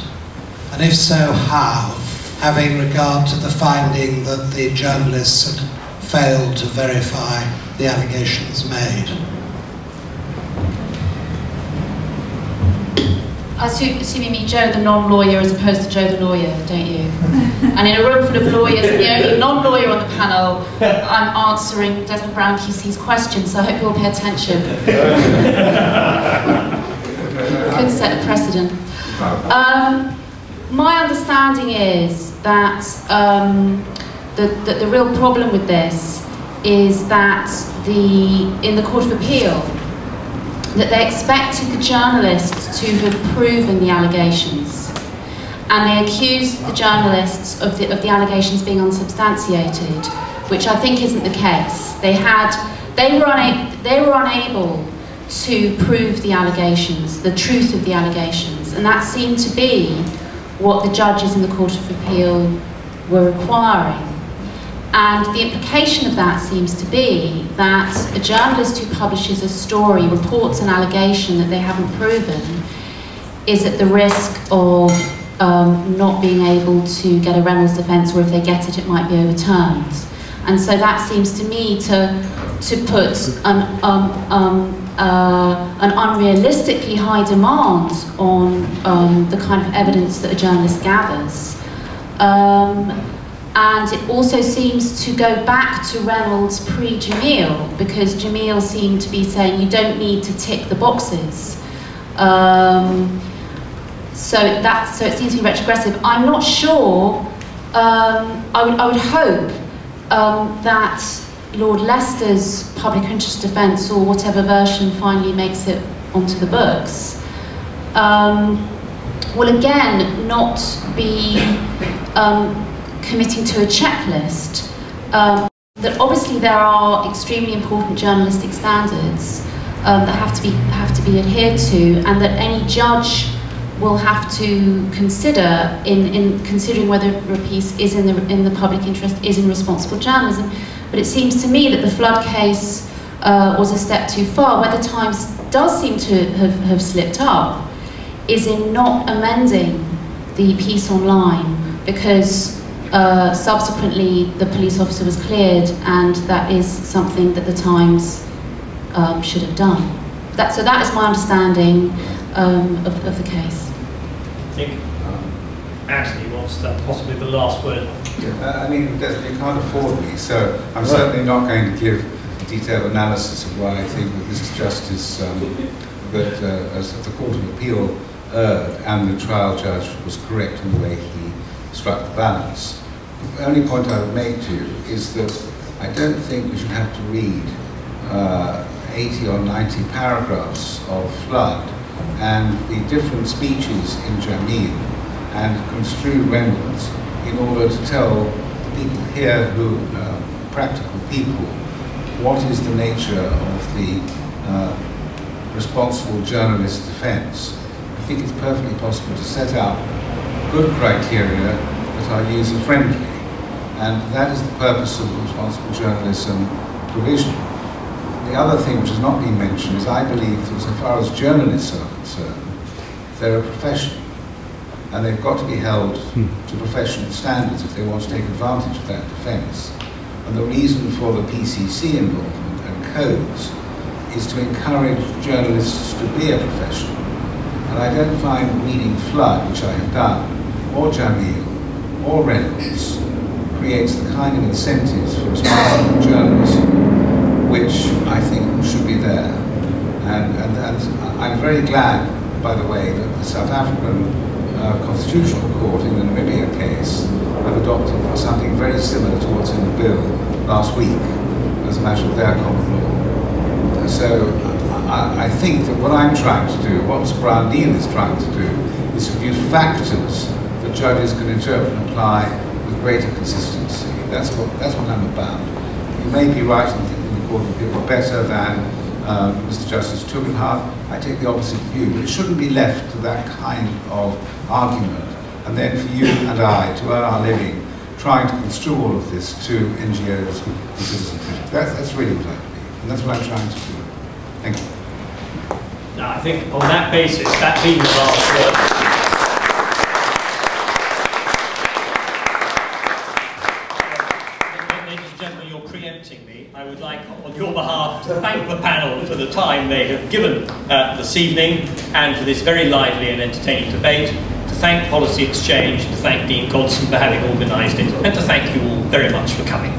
And if so, how? Having regard to the finding that the journalists had failed to verify the allegations made. I assume, assuming me Jo the non-lawyer as opposed to Jo the lawyer, don't you? and in a room full of lawyers, the only non-lawyer on the panel, I'm answering Desmond Browne QC's questions, so I hope you'll pay attention. Could set a precedent. Um, my understanding is that um, the, the, the real problem with this is that the in the Court of Appeal that they expected the journalists to have proven the allegations. And they accused the journalists of the, of the allegations being unsubstantiated, which I think isn't the case. They, had, they, were una- they were unable to prove the allegations, the truth of the allegations, and that seemed to be what the judges in the Court of Appeal were requiring. And the implication of that seems to be that a journalist who publishes a story, reports an allegation that they haven't proven, is at the risk of um, not being able to get a Reynolds defence, or if they get it, it might be overturned. And so that seems to me to, to put an, um, um, uh, an unrealistically high demand on um, the kind of evidence that a journalist gathers. And it also seems to go back to Reynolds pre-Jameel, because Jameel seemed to be saying you don't need to tick the boxes. Um, so that so it seems to be retrogressive. I'm not sure. Um, I would I would hope um, that Lord Lester's public interest defence or whatever version finally makes it onto the books um, will again not be um, committing to a checklist. Um, that obviously there are extremely important journalistic standards um, that have to be have to be adhered to, and that any judge will have to consider in, in considering whether a piece is in the in the public interest, is in responsible journalism. But it seems to me that the flood case uh, was a step too far. Where the Times does seem to have, have slipped up is in not amending the piece online because uh, subsequently the police officer was cleared and that is something that the Times um, should have done. That, so that is my understanding um, of, of, the case. I think Anthony wants that, possibly the last word. Yeah, uh, I mean, you can't afford me, so I'm right. certainly not going to give detailed analysis of why I think that this is Justice, um, that uh, as the Court of Appeal erred and the trial judge was correct in the way he struck the balance. Only point I would make to you is that I don't think we should have to read uh, 80 or 90 paragraphs of Flood and the different speeches in Jameel and construe Reynolds in order to tell the people here who uh, practical people what is the nature of the uh, responsible journalist defense. I think it's perfectly possible to set out good criteria that are user-friendly and that is the purpose of responsible journalism provision. The other thing which has not been mentioned is I believe that so far as journalists are concerned, they're a profession and they've got to be held hmm. to professional standards if they want to take advantage of that defence. And the reason for the PCC involvement and codes is to encourage journalists to be a professional. And I don't find reading Flood, which I have done, or Jameel, or Reynolds, creates the kind of incentives for responsible journalism which I think should be there. And, and, and I'm very glad, by the way, that the South African uh, Constitutional Court in the Namibia case have adopted something very similar to what's in the bill last week as a matter of their common law. So I, I think that what I'm trying to do, what. Brown Dean is trying to do, is to use factors that judges can interpret and apply greater consistency. That's what, that's what I'm about. You may be right in thinking the Court of Appeal better than um, Mr. Justice Tugendhat. I take the opposite view, but it shouldn't be left to that kind of argument. And then for you and I to earn our living trying to construe all of this to NGOs and citizen That's, that's really what I believe, and that's what I'm trying to do. Thank you. Now, I think on that basis, that being the last word, I would like, on your behalf, to thank the panel for the time they have given uh, this evening and for this very lively and entertaining debate, to thank Policy Exchange, to thank Dean Godson for having organised it, and to thank you all very much for coming.